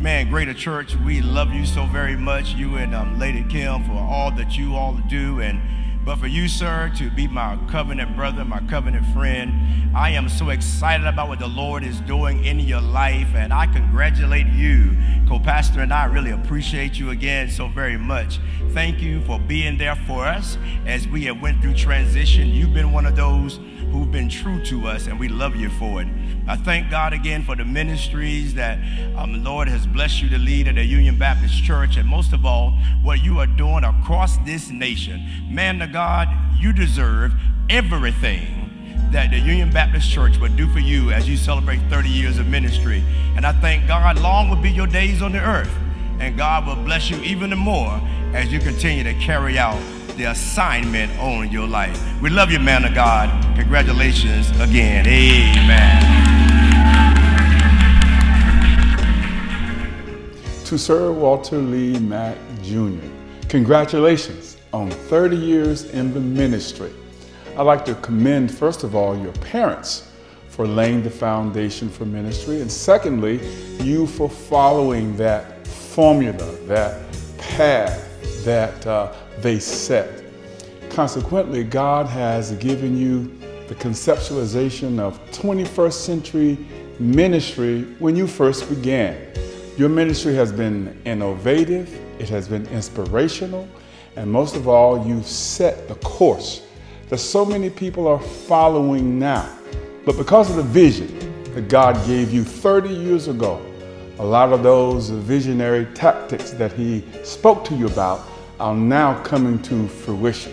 Man, Greater Church, we love you so very much, you and um, Lady Kim, for all that you all do. And But for you, sir, to be my covenant brother, my covenant friend, I am so excited about what the Lord is doing in your life, and I congratulate you. Co-pastor and I really appreciate you again so very much. Thank you for being there for us as we have went through transition. You've been one of those who've been true to us, and we love you for it. I thank God again for the ministries that um, the Lord has blessed you to lead at the Union Baptist Church, and most of all, what you are doing across this nation. Man of God, you deserve everything that the Union Baptist Church would do for you as you celebrate 30 years of ministry. And I thank God long will be your days on the earth, and God will bless you even more as you continue to carry out the assignment on your life. We love you, man of God. Congratulations again. Amen. To Sir Walter Lee Mack Jr., congratulations on 30 years in the ministry. I'd like to commend, first of all, your parents for laying the foundation for ministry, and secondly, you for following that formula, that path that uh, they set. Consequently, God has given you the conceptualization of 21st century ministry when you first began. Your ministry has been innovative, it has been inspirational, and most of all, you've set the course that so many people are following now. But because of the vision that God gave you 30 years ago, a lot of those visionary tactics that He spoke to you about are now coming to fruition.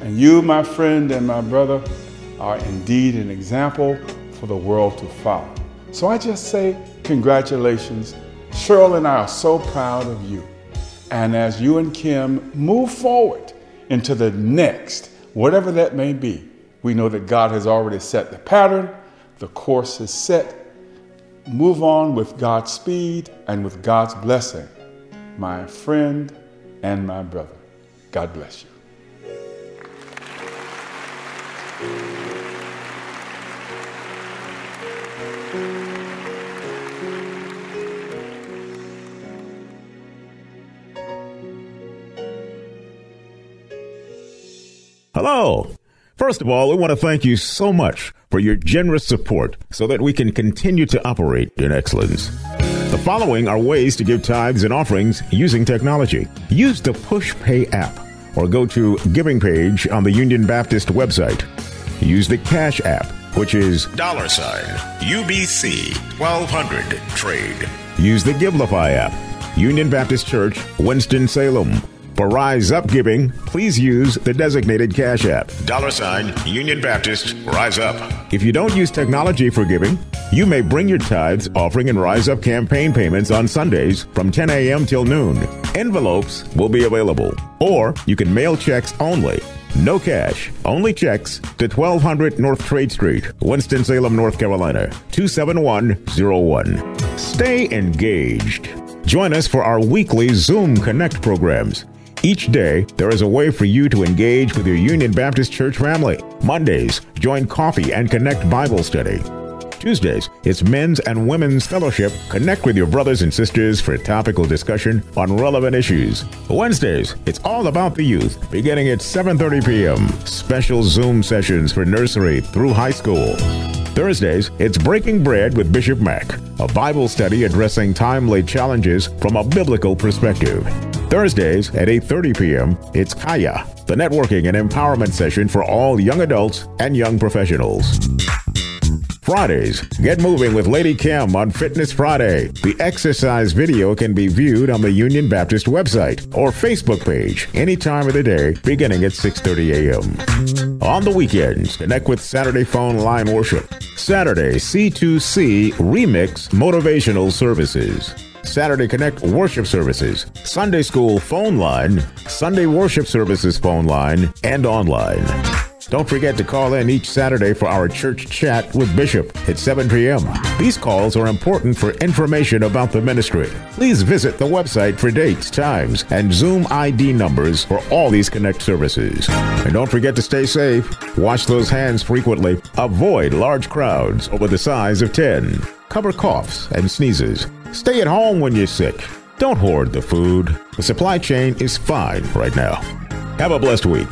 And you, my friend and my brother, are indeed an example for the world to follow. So I just say congratulations. Cheryl and I are so proud of you. And as you and Kim move forward into the next, whatever that may be, we know that God has already set the pattern, the course is set. Move on with God's speed and with God's blessing. My friend and my brother, God bless you. First of all, we want to thank you so much for your generous support so that we can continue to operate in excellence. The following are ways to give tithes and offerings using technology. Use the PushPay app or go to giving page on the Union Baptist website. Use the Cash app, which is dollar sign UBC 1200 trade. Use the Givelify app, Union Baptist Church, Winston-Salem. For Rise Up giving, please use the designated Cash App. Dollar sign Union Baptist Rise Up. If you don't use technology for giving, you may bring your tithes, offering, and Rise Up campaign payments on Sundays from 10 a.m. till noon. Envelopes will be available, or you can mail checks only. No cash, only checks to 1200 North Trade Street, Winston-Salem, North Carolina, 27101. Stay engaged. Join us for our weekly Zoom Connect programs. Each day, there is a way for you to engage with your Union Baptist Church family. Mondays, join Coffee and Connect Bible Study. Tuesdays, it's Men's and Women's Fellowship. Connect with your brothers and sisters for topical discussion on relevant issues. Wednesdays, it's all about the youth, beginning at 7:30 p.m. Special Zoom sessions for nursery through high school. Thursdays, it's Breaking Bread with Bishop Mack, a Bible study addressing timely challenges from a biblical perspective. Thursdays at 8:30 p.m., it's Kaya, the networking and empowerment session for all young adults and young professionals. Fridays, get moving with Lady Kim on Fitness Friday. The exercise video can be viewed on the Union Baptist website or Facebook page any time of the day beginning at 6:30 a.m. On the weekends, connect with Saturday Phone Line Worship. Saturday C2C Remix Motivational Services. Saturday Connect worship services, Sunday School phone line, Sunday worship services phone line, and online. Don't forget to call in each Saturday for our church chat with Bishop at 7 p.m. These calls are important for information about the ministry. Please visit the website for dates, times, and Zoom ID numbers for all these Connect services. And don't forget to stay safe. Wash those hands frequently. Avoid large crowds over the size of 10. Cover coughs and sneezes. Stay at home when you're sick. Don't hoard the food. The supply chain is fine right now. Have a blessed week.